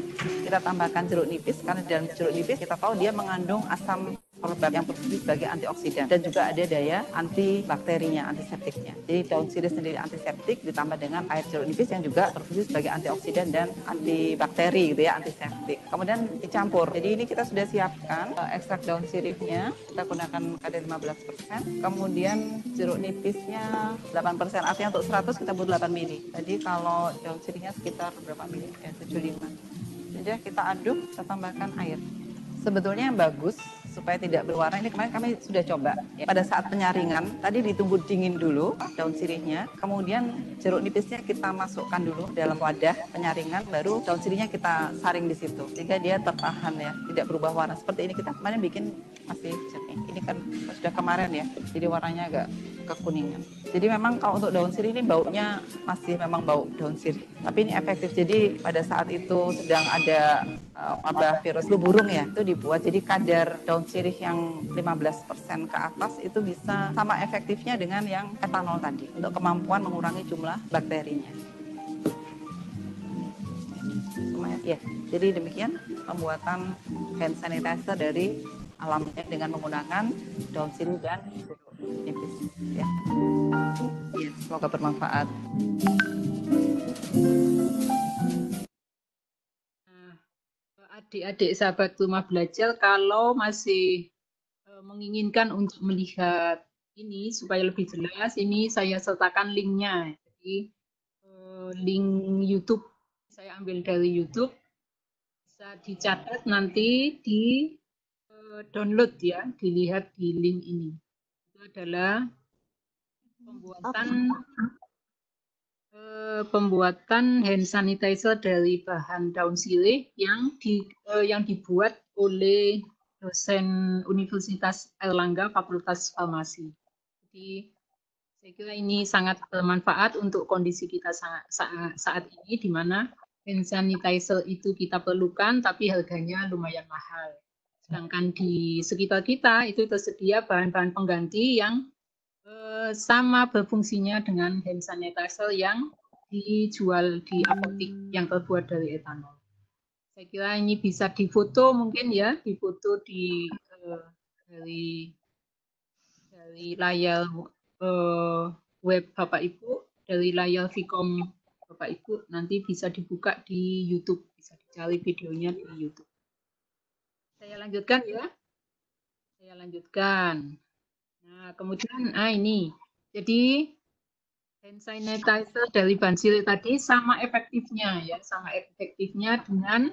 kita tambahkan jeruk nipis karena dalam jeruk nipis kita tahu dia mengandung asam penyebab yang berfungsi sebagai antioksidan dan juga ada daya antibakterinya, antiseptiknya. Jadi daun sirih sendiri antiseptik ditambah dengan air jeruk nipis yang juga berfungsi sebagai antioksidan dan antibakteri gitu ya, antiseptik. Kemudian dicampur. Jadi ini kita sudah siapkan eh, ekstrak daun sirihnya, kita gunakan kadar 15%, kemudian jeruk nipisnya 8%, artinya untuk 100 kita butuh 8 mili. Jadi kalau daun sirihnya sekitar berapa mili? Ya, 75. Jadi kita aduk, kita tambahkan air. Sebetulnya yang bagus supaya tidak berwarna. Ini kemarin kami sudah coba. Ya. Pada saat penyaringan, tadi ditunggu dingin dulu daun sirihnya, kemudian jeruk nipisnya kita masukkan dulu dalam wadah penyaringan, baru daun sirihnya kita saring di situ, sehingga dia tertahan ya, tidak berubah warna. Seperti ini kita kemarin bikin masih Ini kan sudah kemarin ya, jadi warnanya agak kekuningan. Jadi memang kalau untuk daun sirih ini baunya masih memang bau daun sirih. Tapi ini efektif. Jadi pada saat itu sedang ada uh, wabah virus flu burung ya, itu dibuat. Jadi kadar daun sirih yang 15% ke atas itu bisa sama efektifnya dengan yang etanol tadi untuk kemampuan mengurangi jumlah bakterinya. Ya, jadi demikian pembuatan hand sanitizer dari alamnya dengan menggunakan daun sirih dan nipis ya. Ya, semoga bermanfaat. Nah, adik-adik sahabat rumah belajar kalau masih eh, menginginkan untuk melihat ini supaya lebih jelas, ini saya sertakan linknya. Jadi eh, link YouTube saya ambil dari YouTube bisa dicatat nanti di download ya, dilihat di link ini. Itu adalah pembuatan eh, pembuatan hand sanitizer dari bahan daun sirih yang di eh, yang dibuat oleh dosen Universitas Erlangga Fakultas Farmasi. Jadi saya kira ini sangat bermanfaat untuk kondisi kita saat, saat, saat ini di mana hand sanitizer itu kita perlukan tapi harganya lumayan mahal. Sedangkan di sekitar kita itu tersedia bahan-bahan pengganti yang eh, sama berfungsinya dengan hand sanitizer yang dijual di apotik yang terbuat dari etanol. Saya kira ini bisa difoto mungkin ya, difoto di eh, dari dari layar eh, web Bapak Ibu, dari layar Vcom Bapak Ibu nanti bisa dibuka di YouTube, bisa dicari videonya di YouTube. Saya lanjutkan ya. Saya lanjutkan. Nah, kemudian ah ini. Jadi hand sanitizer dari bahan sirih tadi sama efektifnya ya, sama efektifnya dengan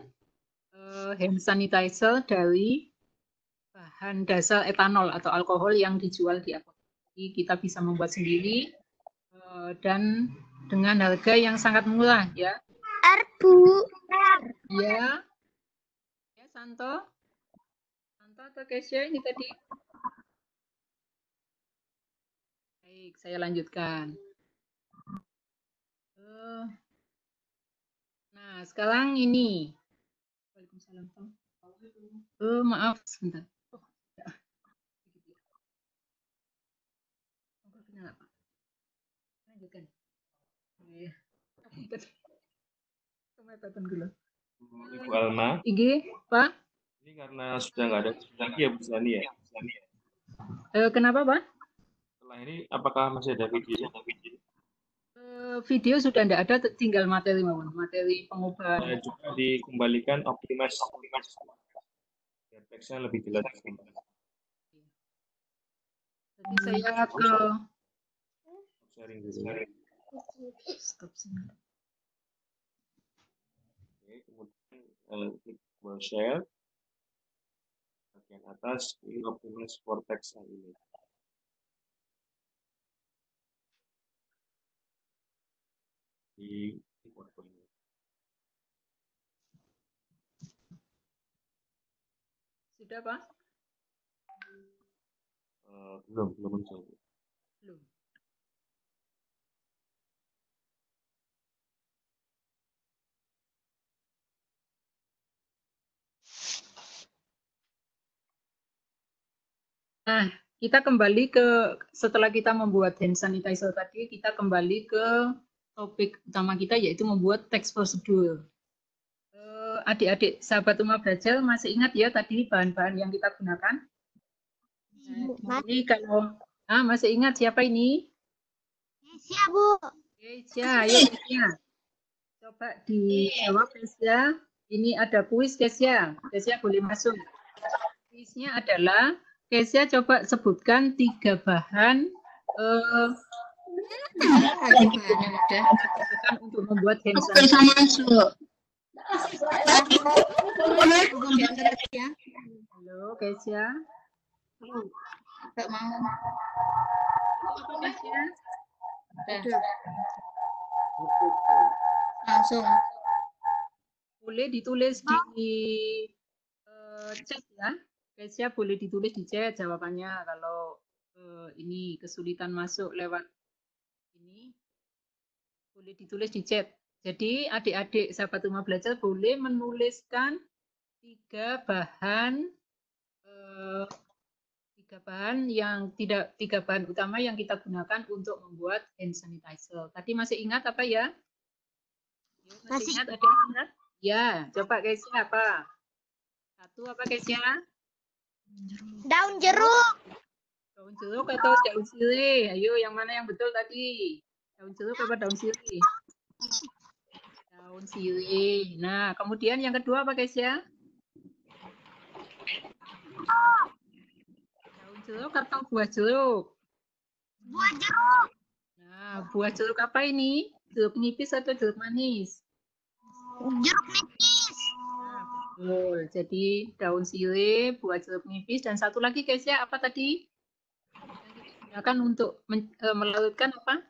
eh, hand sanitizer dari bahan dasar etanol atau alkohol yang dijual di apotek. Jadi kita bisa membuat sendiri eh, dan dengan harga yang sangat murah ya. Arbu. Ya. Ya Santo. Atau Kesya ini tadi? Baik, saya lanjutkan. Eh, Nah, sekarang ini. Waalaikumsalam. Oh, maaf, sebentar. Oh, ya. Lanjutkan. Kemepatan dulu. Ibu Alma, IG, Pak? Ini karena sudah nggak ada lagi ya Bu Sani ya. Eh, kenapa, Pak? Setelah ini apakah masih ada videonya? Eh, video sudah tidak ada, tinggal materi mawon, materi pengubahan. juga dikembalikan optimas optimas biar teksnya lebih jelas. Jadi saya ke Sharing dulu. stop sini. Oke, kemudian eh, klik tombol share. Bagian atas ini optimas vortex yang ini. Di di PowerPoint. Sudah, Pak? Eh, belum belum muncul. Nah, kita kembali ke setelah kita membuat hand sanitizer tadi, kita kembali ke topik utama kita yaitu membuat teks prosedur. Eh, Adik-adik sahabat rumah belajar masih ingat ya tadi bahan-bahan yang kita gunakan? Nah, di sini kalau ah, masih ingat siapa ini? Siap, Bu. Kesia, ayo Kesia. Coba dijawab Kesia. Ini ada kuis Kesia. Kesia boleh masuk. Kuisnya adalah Kesia coba sebutkan tiga bahan eh, untuk membuat hand sanitizer. Halo, Kesia. Mau. Kesia? Langsung. Boleh ditulis di eh, chat ya. Kesia boleh ditulis di chat jawabannya kalau eh, ini kesulitan masuk lewat ini boleh ditulis di chat. Jadi adik-adik sahabat rumah belajar boleh menuliskan tiga bahan eh, tiga bahan yang tidak tiga bahan utama yang kita gunakan untuk membuat hand sanitizer. Tadi masih ingat apa ya? Ya, Masih Masih ingat ada ingat? Ya, coba Kesia apa? Satu apa Kesia? Daun jeruk. Daun jeruk atau daun sirih? Ayo, yang mana yang betul tadi? Daun jeruk apa daun sirih? Daun sirih. Nah, kemudian yang kedua apa Kesia? Daun jeruk atau buah jeruk? Buah jeruk. Nah, buah jeruk apa ini? Jeruk nipis atau jeruk manis? Jeruk nipis. Betul. Jadi daun sirih, buah jeruk nipis, dan satu lagi guys ya, apa tadi? Gunakan untuk men- eh, melarutkan apa?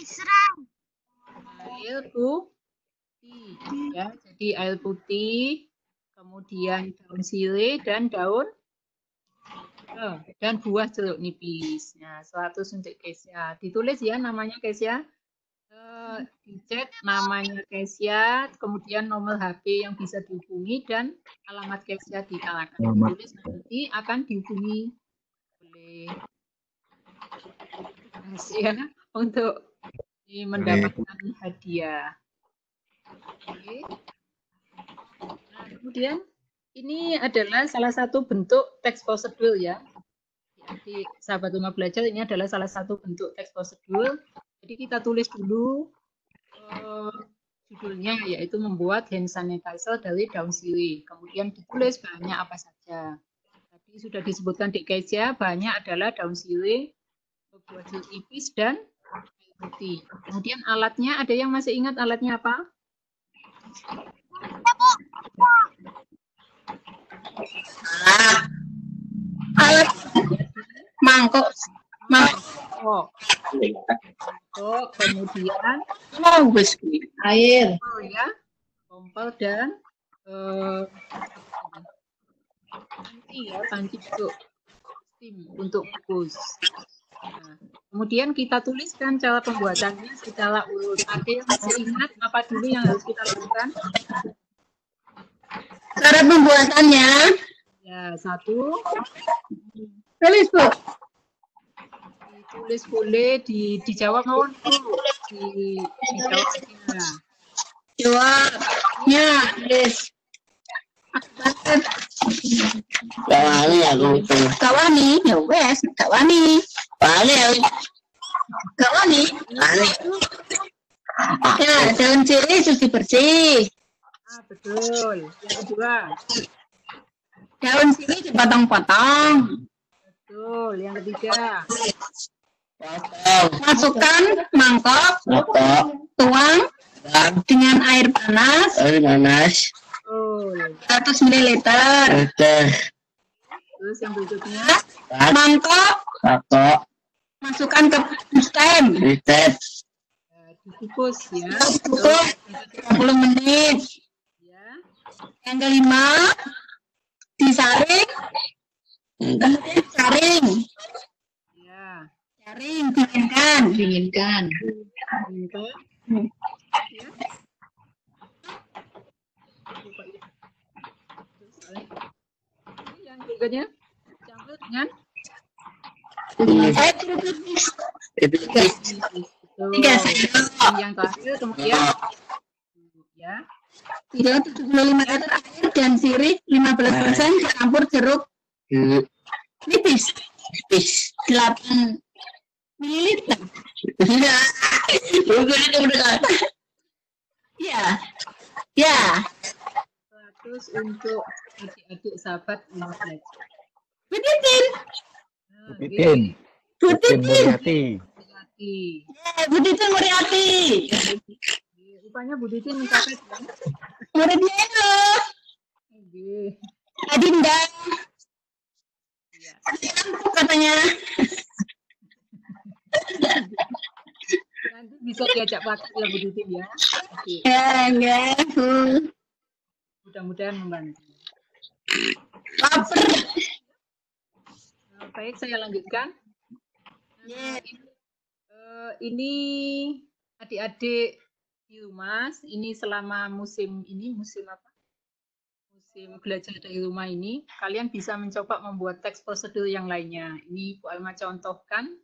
Serang. Air putih. Ya, jadi air putih, kemudian daun sirih dan daun eh, dan buah jeruk nipis. Nah, 100 untuk Kesia. Ditulis ya namanya Kesia. Eh, di chat namanya Kesia, kemudian nomor HP yang bisa dihubungi dan alamat Kesia ditalakan. Alamat. Ditulis nanti akan dihubungi oleh Kesia untuk di- mendapatkan hadiah. Oke. Nah, kemudian ini adalah salah satu bentuk teks prosedur ya. Jadi sahabat rumah belajar ini adalah salah satu bentuk teks prosedur. Jadi kita tulis dulu eh, judulnya yaitu membuat hand sanitizer dari daun sirih. Kemudian ditulis bahannya apa saja. Tadi sudah disebutkan di Kesia, bahannya adalah daun sirih, buah jeruk nipis dan putih. Kemudian alatnya ada yang masih ingat alatnya apa? Alat mangkok. Mangkok. Mangkok, kemudian Oh, wis Air. kompel ya, kompel dan eh, panci ya, panci untuk steam untuk kukus. Nah, kemudian kita tuliskan cara pembuatannya secara urut. Ada yang masih ingat apa dulu yang harus kita lakukan? Cara pembuatannya. Ya, satu, Tulis, Bu. Ditulis boleh di dijawab mohon dulu di dijawab aja. Jawabnya, tulis. Kawani aku itu. Kawani, ya wes, kawani. Kawani. Kawani. Kawani. Ya, daun sirih cuci bersih. Ah, betul. Yang kedua, Daun sirih dipotong-potong. betul. Yang ketiga. Masukkan mangkok, Potong. tuang Dan dengan air panas air panas. betul. 100 ml. Oke. Terus yang berikutnya. Mangkok Takok. masukkan ke stem. Eh, dikukus ya. Cukup 30 menit. Ya, Yang kelima disaring, kemudian saring. ya. Saring, dinginkan. Dinginkan. Ya. Ini yang berikutnya, campur dengan Itu. Betul. Tiga sendok. Dan yang terakhir kemudian ya Tidak 75 liter air dan sirih 15% dicampur jeruk Hmm. nipis Tipis. 8 ml. Ya. Bukan itu benar. Ya. Ya. 100 untuk adik-adik sahabat rumah belajar. Buditin. Nah, Titin. ini Titin Muriati. hati-hati. Eh, Buditin Muriati. Rupanya Bu Titin minta ya. Muridnya itu. Oke. Adinda Iya. katanya. Nanti bisa diajak praktek ya Bu Titin ya. Oke, Ya, enggak. Hmm. mudah-mudahan membantu. Eh, Baik, saya lanjutkan. Ya. Eh, ini adik-adik di rumah, ini selama musim ini, musim apa? Musim belajar dari rumah ini, kalian bisa mencoba membuat teks prosedur yang lainnya. Ini Bu Alma contohkan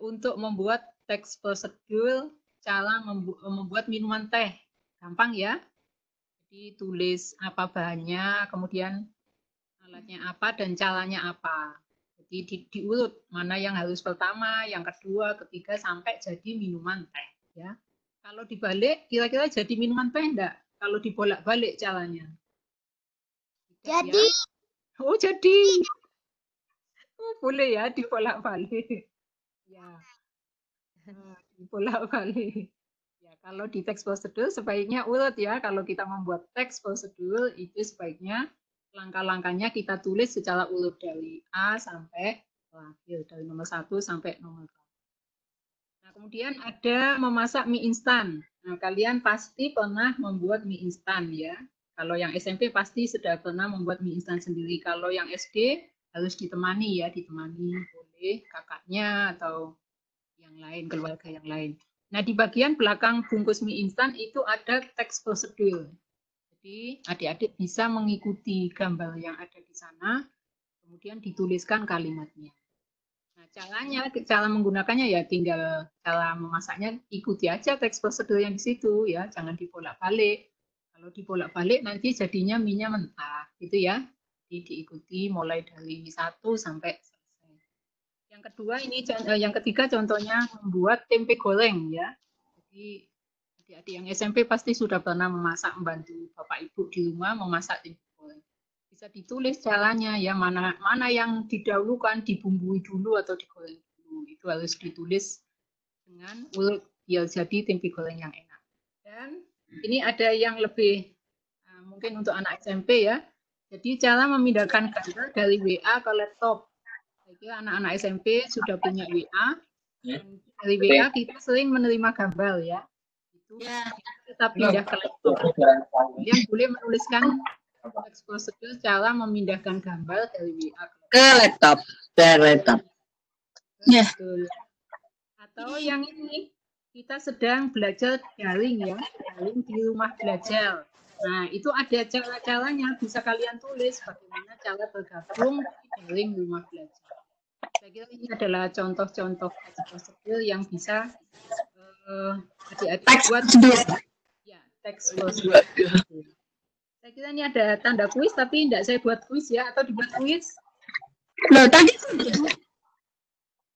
untuk membuat teks prosedur cara membu- membuat minuman teh. Gampang ya? Jadi tulis apa bahannya, kemudian alatnya apa dan caranya apa. Jadi di, diurut mana yang harus pertama, yang kedua, ketiga sampai jadi minuman teh ya. Kalau dibalik kira-kira jadi minuman teh enggak? Kalau dibolak-balik caranya. Tidak, Jadi. ya? Oh, jadi. Oh, boleh ya dibolak-balik. Ya. Nah, Dibolak-balik. Ya, kalau di teks prosedur sebaiknya urut ya. Kalau kita membuat teks prosedur itu sebaiknya langkah-langkahnya kita tulis secara urut dari A sampai terakhir dari nomor satu sampai nomor Nah, kemudian ada memasak mie instan. Nah, kalian pasti pernah membuat mie instan ya. Kalau yang SMP pasti sudah pernah membuat mie instan sendiri. Kalau yang SD harus ditemani ya, ditemani oleh kakaknya atau yang lain, keluarga yang lain. Nah, di bagian belakang bungkus mie instan itu ada teks prosedur. Jadi, adik-adik bisa mengikuti gambar yang ada di sana, kemudian dituliskan kalimatnya. Nah, caranya, cara menggunakannya ya tinggal cara memasaknya ikuti aja teks prosedur yang di situ ya, jangan dibolak-balik. Kalau dibolak-balik nanti jadinya minyak mentah, gitu ya. Jadi diikuti mulai dari satu sampai. Yang kedua ini, eh, yang ketiga contohnya membuat tempe goreng ya. Jadi adik-adik yang SMP pasti sudah pernah memasak membantu bapak ibu di rumah memasak tempe goreng. Bisa ditulis caranya ya mana mana yang didahulukan dibumbui dulu atau digoreng dulu. Itu harus ditulis dengan urut biar jadi tempe goreng yang enak. Dan ini ada yang lebih eh, mungkin untuk anak SMP ya. Jadi cara memindahkan gambar dari WA ke laptop kira anak-anak SMP sudah punya WA dan dari WA kita sering menerima gambar ya itu kita pindah ke laptop kalian boleh menuliskan prosedur cara memindahkan gambar dari WA ke Ke laptop. Ke laptop. Ya. Betul. Atau yang ini kita sedang belajar daring ya, daring di rumah belajar. Nah, itu ada cara-caranya bisa kalian tulis bagaimana cara bergabung di daring rumah belajar. Saya kira ini adalah contoh-contoh prosedur yang bisa eh, adik-adik buat ya, teks prosedur. Saya kira ini ada tanda kuis tapi tidak saya buat kuis ya atau dibuat kuis Loh, tadi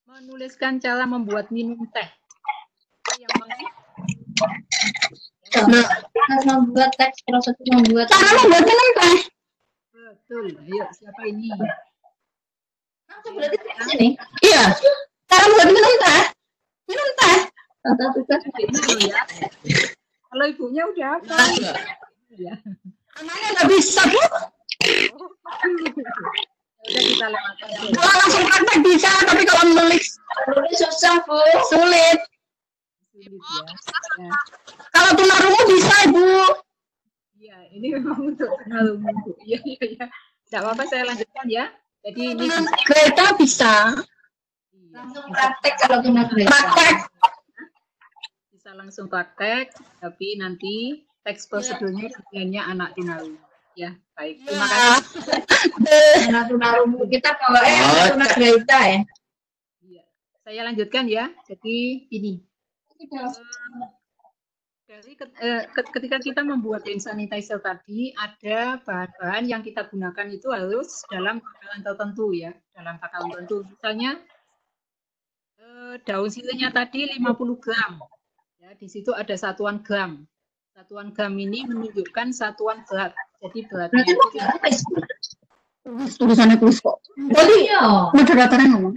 menuliskan cara membuat minum teh. Yang mau? Nah, membuat teks prosedur membuat cara membuat minum teh. Betul. Ayo, siapa ini? Berarti di sini. Iya. Cara membuat minum teh. Minum teh. Ya. Kalau ibunya udah apa? Ya. Anaknya nggak bisa, Bu. Kalau langsung praktek bisa, tapi kalau menulis menulis susah, Bu. Sulit. Sulit ya. Ya. Kalau tunarungu bisa, Ibu. Iya, ini memang untuk tunarungu. Iya, iya, iya. Tidak apa-apa, saya lanjutkan ya. Jadi ini kereta bisa. Langsung praktek kalau tunar Praktek. bisa langsung praktek, tapi nanti teks prosedurnya bagiannya anak tunarungu. Ya, baik. Terima kasih. Anak tunarungu kita bawa eh anak kereta ya. Iya. Saya lanjutkan ya. Jadi ini. Dari ket- eh, ket- ketika kita membuat hand sanitizer tadi, ada bahan-bahan yang kita gunakan itu harus dalam takaran tertentu ya, dalam takaran tertentu. Misalnya eh, daun sirihnya tadi 50 gram. Ya, di situ ada satuan gram. Satuan gram ini menunjukkan satuan berat. Jadi beratnya itu. Tulisannya tulis kok. Tadi moderatornya ngomong.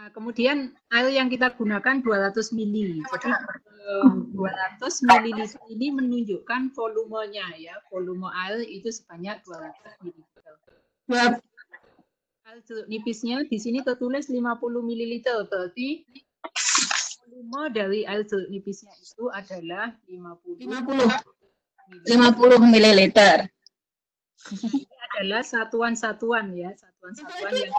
Nah, kemudian air yang kita gunakan 200 mili. Jadi eh, 200 mililiter ini menunjukkan volumenya ya. Volume air itu sebanyak 200 mililiter. Dua- Air jeruk nipisnya di sini tertulis 50 mililiter. Berarti volume dari air jeruk nipisnya itu adalah 50 50 50 mililiter. Ini adalah satuan-satuan ya, satuan-satuan yang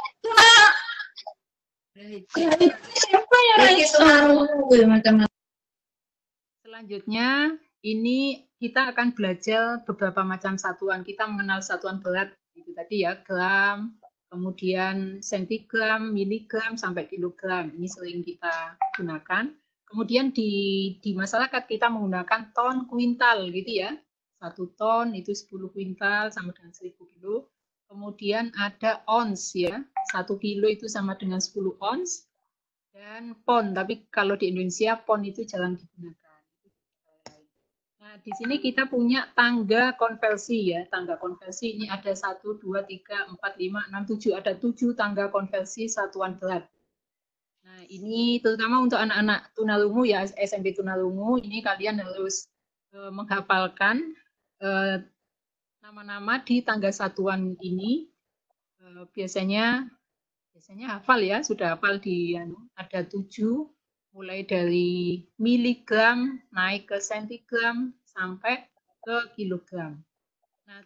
Selanjutnya, ini kita akan belajar beberapa macam satuan. Kita mengenal satuan berat itu tadi ya, gram, kemudian sentigram, miligram, sampai kilogram. Ini sering kita gunakan. Kemudian di, di masyarakat kita menggunakan ton, kuintal gitu ya. Satu ton itu 10 kuintal sama dengan 1000 kilo. Kemudian ada ons ya, satu kilo itu sama dengan 10 ons. Dan pon, tapi kalau di Indonesia pon itu jarang digunakan. Nah, di sini kita punya tangga konversi ya. Tangga konversi ini ada 1, 2, 3, 4, 5, 6, 7. Ada 7 tangga konversi satuan berat. Nah, ini terutama untuk anak-anak tunarungu ya, SMP tunarungu, ini kalian harus eh, menghafalkan eh, nama-nama di tangga satuan ini. Eh, biasanya biasanya hafal ya, sudah hafal di anu, ada 7 mulai dari miligram naik ke sentigram sampai ke kilogram. Nah,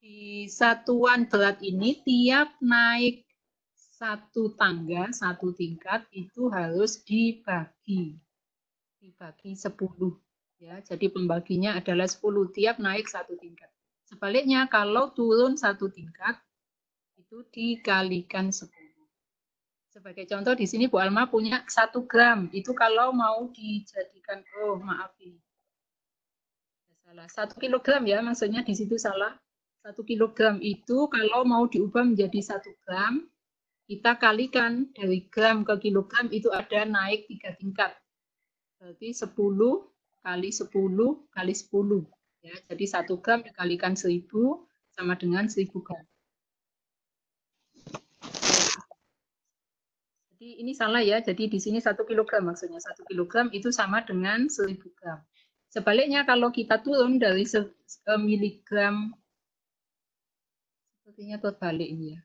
di satuan berat ini tiap naik satu tangga, satu tingkat itu harus dibagi. Dibagi 10 ya. Jadi pembaginya adalah 10 tiap naik satu tingkat. Sebaliknya kalau turun satu tingkat itu dikalikan 10. Sebagai contoh di sini Bu Alma punya satu gram. Itu kalau mau dijadikan, oh maaf ini. Salah. Satu kilogram ya, maksudnya di situ salah. Satu kilogram itu kalau mau diubah menjadi satu gram, kita kalikan dari gram ke kilogram itu ada naik tiga tingkat. Berarti 10 kali 10 kali 10. Ya, jadi satu gram dikalikan 1000 sama dengan 1000 gram. Jadi ini salah ya. Jadi di sini satu kilogram maksudnya satu kilogram itu sama dengan 1000 gram. Sebaliknya kalau kita turun dari miligram, sepertinya terbalik ini ya.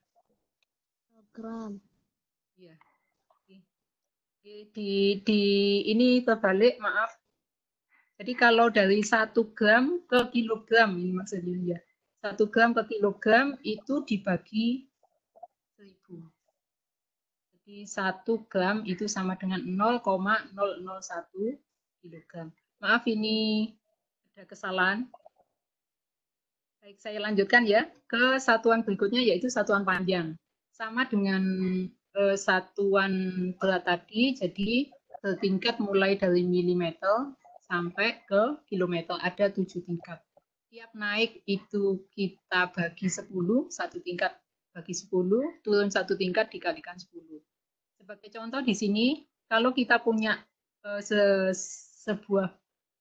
Gram. Iya. Di, di, di ini terbalik, maaf. Jadi kalau dari satu gram ke kilogram ini maksudnya ya. Satu gram ke kilogram itu dibagi seribu. Jadi satu gram itu sama dengan 0,001 kilogram. Maaf ini ada kesalahan. Baik, saya lanjutkan ya ke satuan berikutnya yaitu satuan panjang. Sama dengan eh, satuan berat tadi, jadi bertingkat mulai dari milimeter sampai ke kilometer. Ada tujuh tingkat. Tiap naik itu kita bagi 10, satu tingkat bagi 10, turun satu tingkat dikalikan 10. Sebagai contoh di sini, kalau kita punya eh, se- sebuah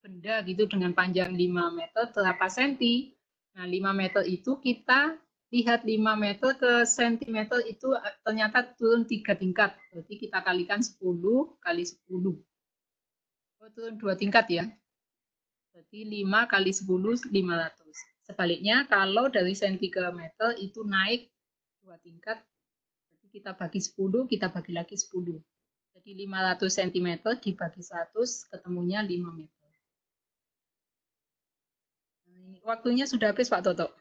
benda gitu dengan panjang 5 meter berapa senti. Nah, 5 meter itu kita lihat 5 meter ke sentimeter itu eh, ternyata turun tiga tingkat. Berarti kita kalikan 10 kali 10. Oh, turun dua tingkat ya. Berarti 5 kali 10, 500. Sebaliknya, kalau dari senti ke meter itu naik dua tingkat, berarti kita bagi 10, kita bagi lagi 10. Jadi 500 cm dibagi 100, ketemunya 5 meter. Nah, Waktunya sudah habis Pak Toto.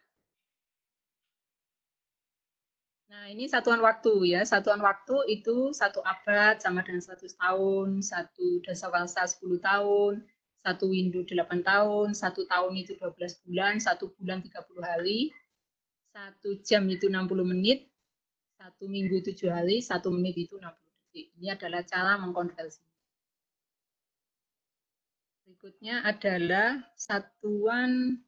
Nah, ini satuan waktu ya. Satuan waktu itu satu abad sama dengan 100 tahun, satu dasawarsa 10 tahun, satu windu 8 tahun, satu tahun itu 12 bulan, satu bulan 30 hari, satu jam itu 60 menit, satu minggu 7 hari, satu menit itu 60 detik. Ini adalah cara mengkonversi. Berikutnya adalah satuan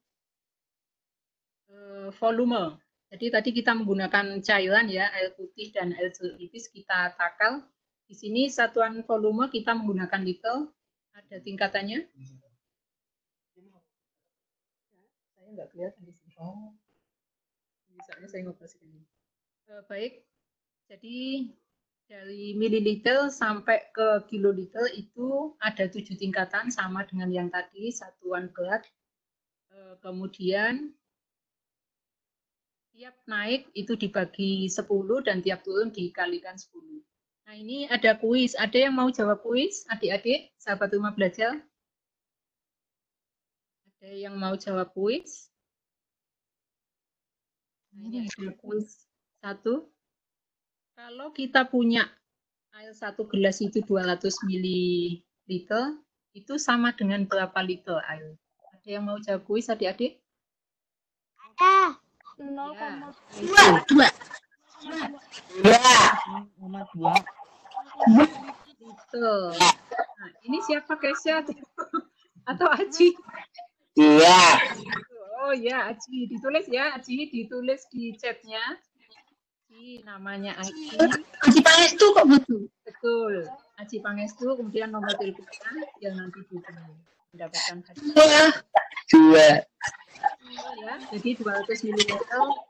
eh, volume. Jadi tadi kita menggunakan cairan ya, air putih dan air jeruk nipis kita takal. Di sini satuan volume kita menggunakan liter. Ada tingkatannya. Saya nggak kelihatan di sini. Oh. Misalnya saya ngobrol sini. Eh, baik. Jadi dari mililiter sampai ke kiloliter itu ada tujuh tingkatan sama dengan yang tadi satuan berat. Eh, Kemudian tiap naik itu dibagi 10 dan tiap turun dikalikan 10. Nah ini ada kuis. Ada yang mau jawab kuis? Adik-adik, sahabat rumah belajar? Ada yang mau jawab kuis? Nah, ini ada kuis satu. Kalau kita punya air satu gelas itu 200 ml, itu sama dengan berapa liter air? Ada yang mau jawab kuis adik-adik? Ah, Ya, Dua, dua. Nomor dua. liter. Nah, ini siapa Kesha atau Aji? Dua. Oh ya, Aji. Ditulis ya, Aji. Ditulis di chatnya. Aji, namanya Aji. Aji Pangestu kok butuh. Betul. Aji Pangestu, kemudian nomor teleponnya yang nanti dihubungi. Mendapatkan hadiah. Dua. Dua. Ya. Jadi 200 ml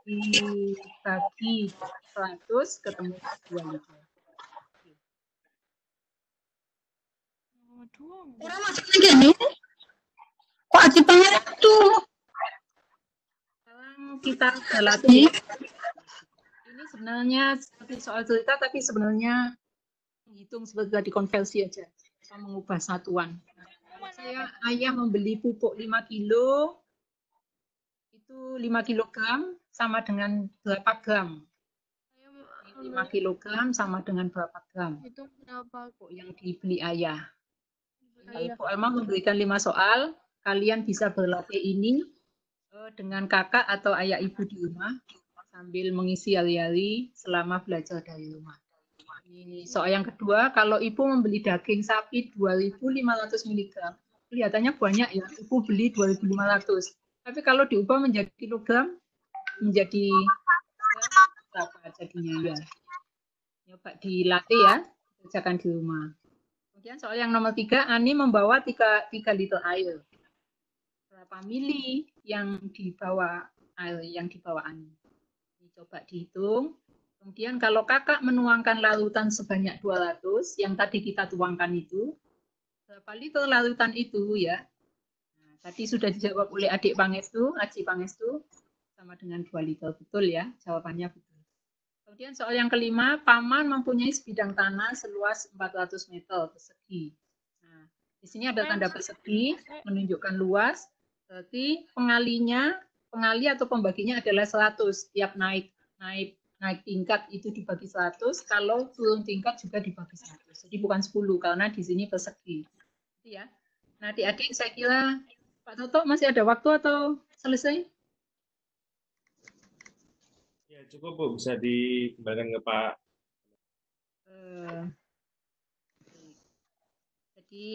dibagi 100 ketemu 2 liter. Orang masuk lagi nih. Kok Aji Pangestu? Sekarang kita berlatih. Ini sebenarnya seperti soal cerita, tapi sebenarnya menghitung seperti tadi konversi aja. Kita mengubah satuan. Saya ayah membeli pupuk 5 kilo, itu 5 kilogram sama dengan berapa gram? 5 kilogram sama dengan berapa gram? itu berapa? Yang dibeli ayah. Ayah. Ibu Elma memberikan lima soal. Kalian bisa berlatih ini eh, dengan kakak atau ayah ibu di rumah sambil mengisi hari-hari selama belajar dari rumah. Ini soal yang kedua, kalau ibu membeli daging sapi 2.500 mg, kelihatannya banyak ya. Ibu beli 2.500. Tapi kalau diubah menjadi kilogram, menjadi berapa jadinya ya? Coba dilatih ya, kerjakan di rumah. Kemudian soal yang nomor tiga, Ani membawa tiga, tiga liter air. Berapa mili yang dibawa air yang dibawa Ani? Ini coba dihitung. Kemudian kalau kakak menuangkan larutan sebanyak 200, yang tadi kita tuangkan itu, berapa liter larutan itu ya? Tadi sudah dijawab oleh adik Pangestu, Aji Pangestu, sama dengan 2 liter. Betul ya, jawabannya betul. Kemudian soal yang kelima, paman mempunyai sebidang tanah seluas 400 meter persegi. Nah, di sini ada tanda persegi menunjukkan luas. Berarti pengalinya, pengali atau pembaginya adalah 100. Tiap naik naik naik tingkat itu dibagi 100, kalau turun tingkat juga dibagi 100. Jadi bukan 10 karena di sini persegi. Itu ya. Nah, adik-adik saya kira Pak Toto masih ada waktu atau selesai? Ya, cukup Bu, bisa dikembalikan ke Pak. Eh, jadi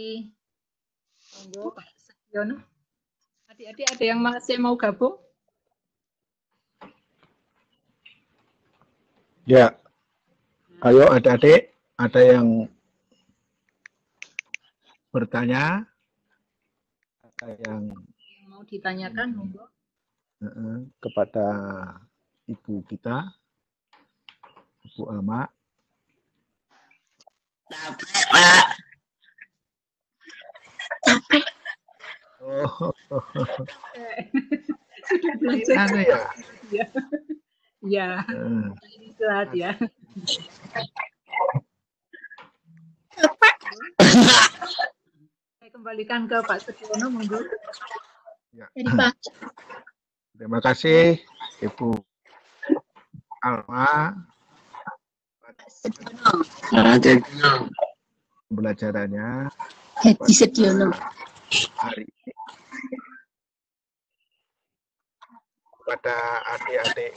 monggo Pak Setiono. Adik-adik ada yang masih mau gabung? Ya, ayo adik-adik, ada yang bertanya, yang Yang mau ditanyakan monggo. eh, kepada ibu kita, Ibu Alma. Capek, Pak. Oh, Sudah belajar. anu ya. Ya. Ya, istirahat ya. Saya kembalikan ke Pak Setiono monggo. Dari Pak. Terima kasih Ibu Alma Sediono. Ada pembelajarannya Haji Sediono. hari ini. Kepada adik-adik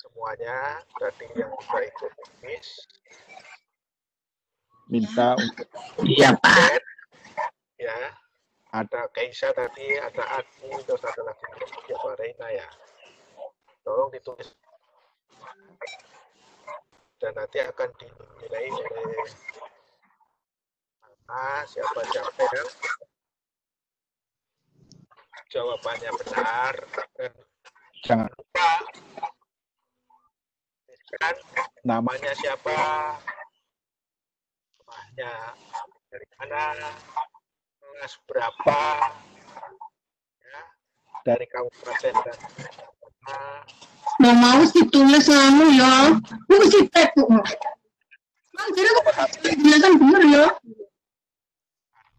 semuanya tadi yang sudah ikut kuis minta untuk Iya, Pak. Ya. Ada Keisha tadi ada Adi terus ada lagi siapa Reina ya. Tolong ditulis. Dan nanti akan dinilai oleh mana siapa siapa yang jawabannya benar. Dan jangan. Lupa kan namanya siapa, rumahnya dari mana, kelas berapa, ya, dari kabupaten dan kota. Mau mau ditulis lalu ya. Aku sih tek kok. Bang, jadi aku kan bener ya.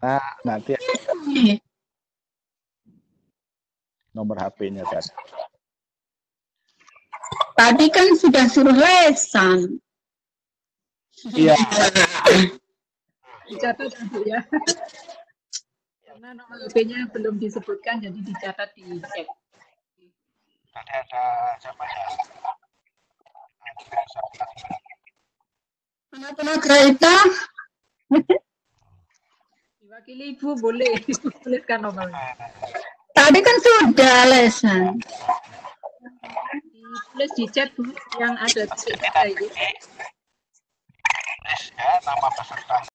Nah, nanti nomor HP-nya kan. Tadi kan sudah suruh lesan. Iya, Dicatat ya. Karena nomor HP-nya belum disebutkan, jadi dicatat di chat. tadi ada ya? Siapa? Anak-anak kereta, Diwakili Ibu boleh tuliskan nomornya. tadi kan sudah lesan. Ditulis di chat Bu yang ada tiga itu. ya nama peserta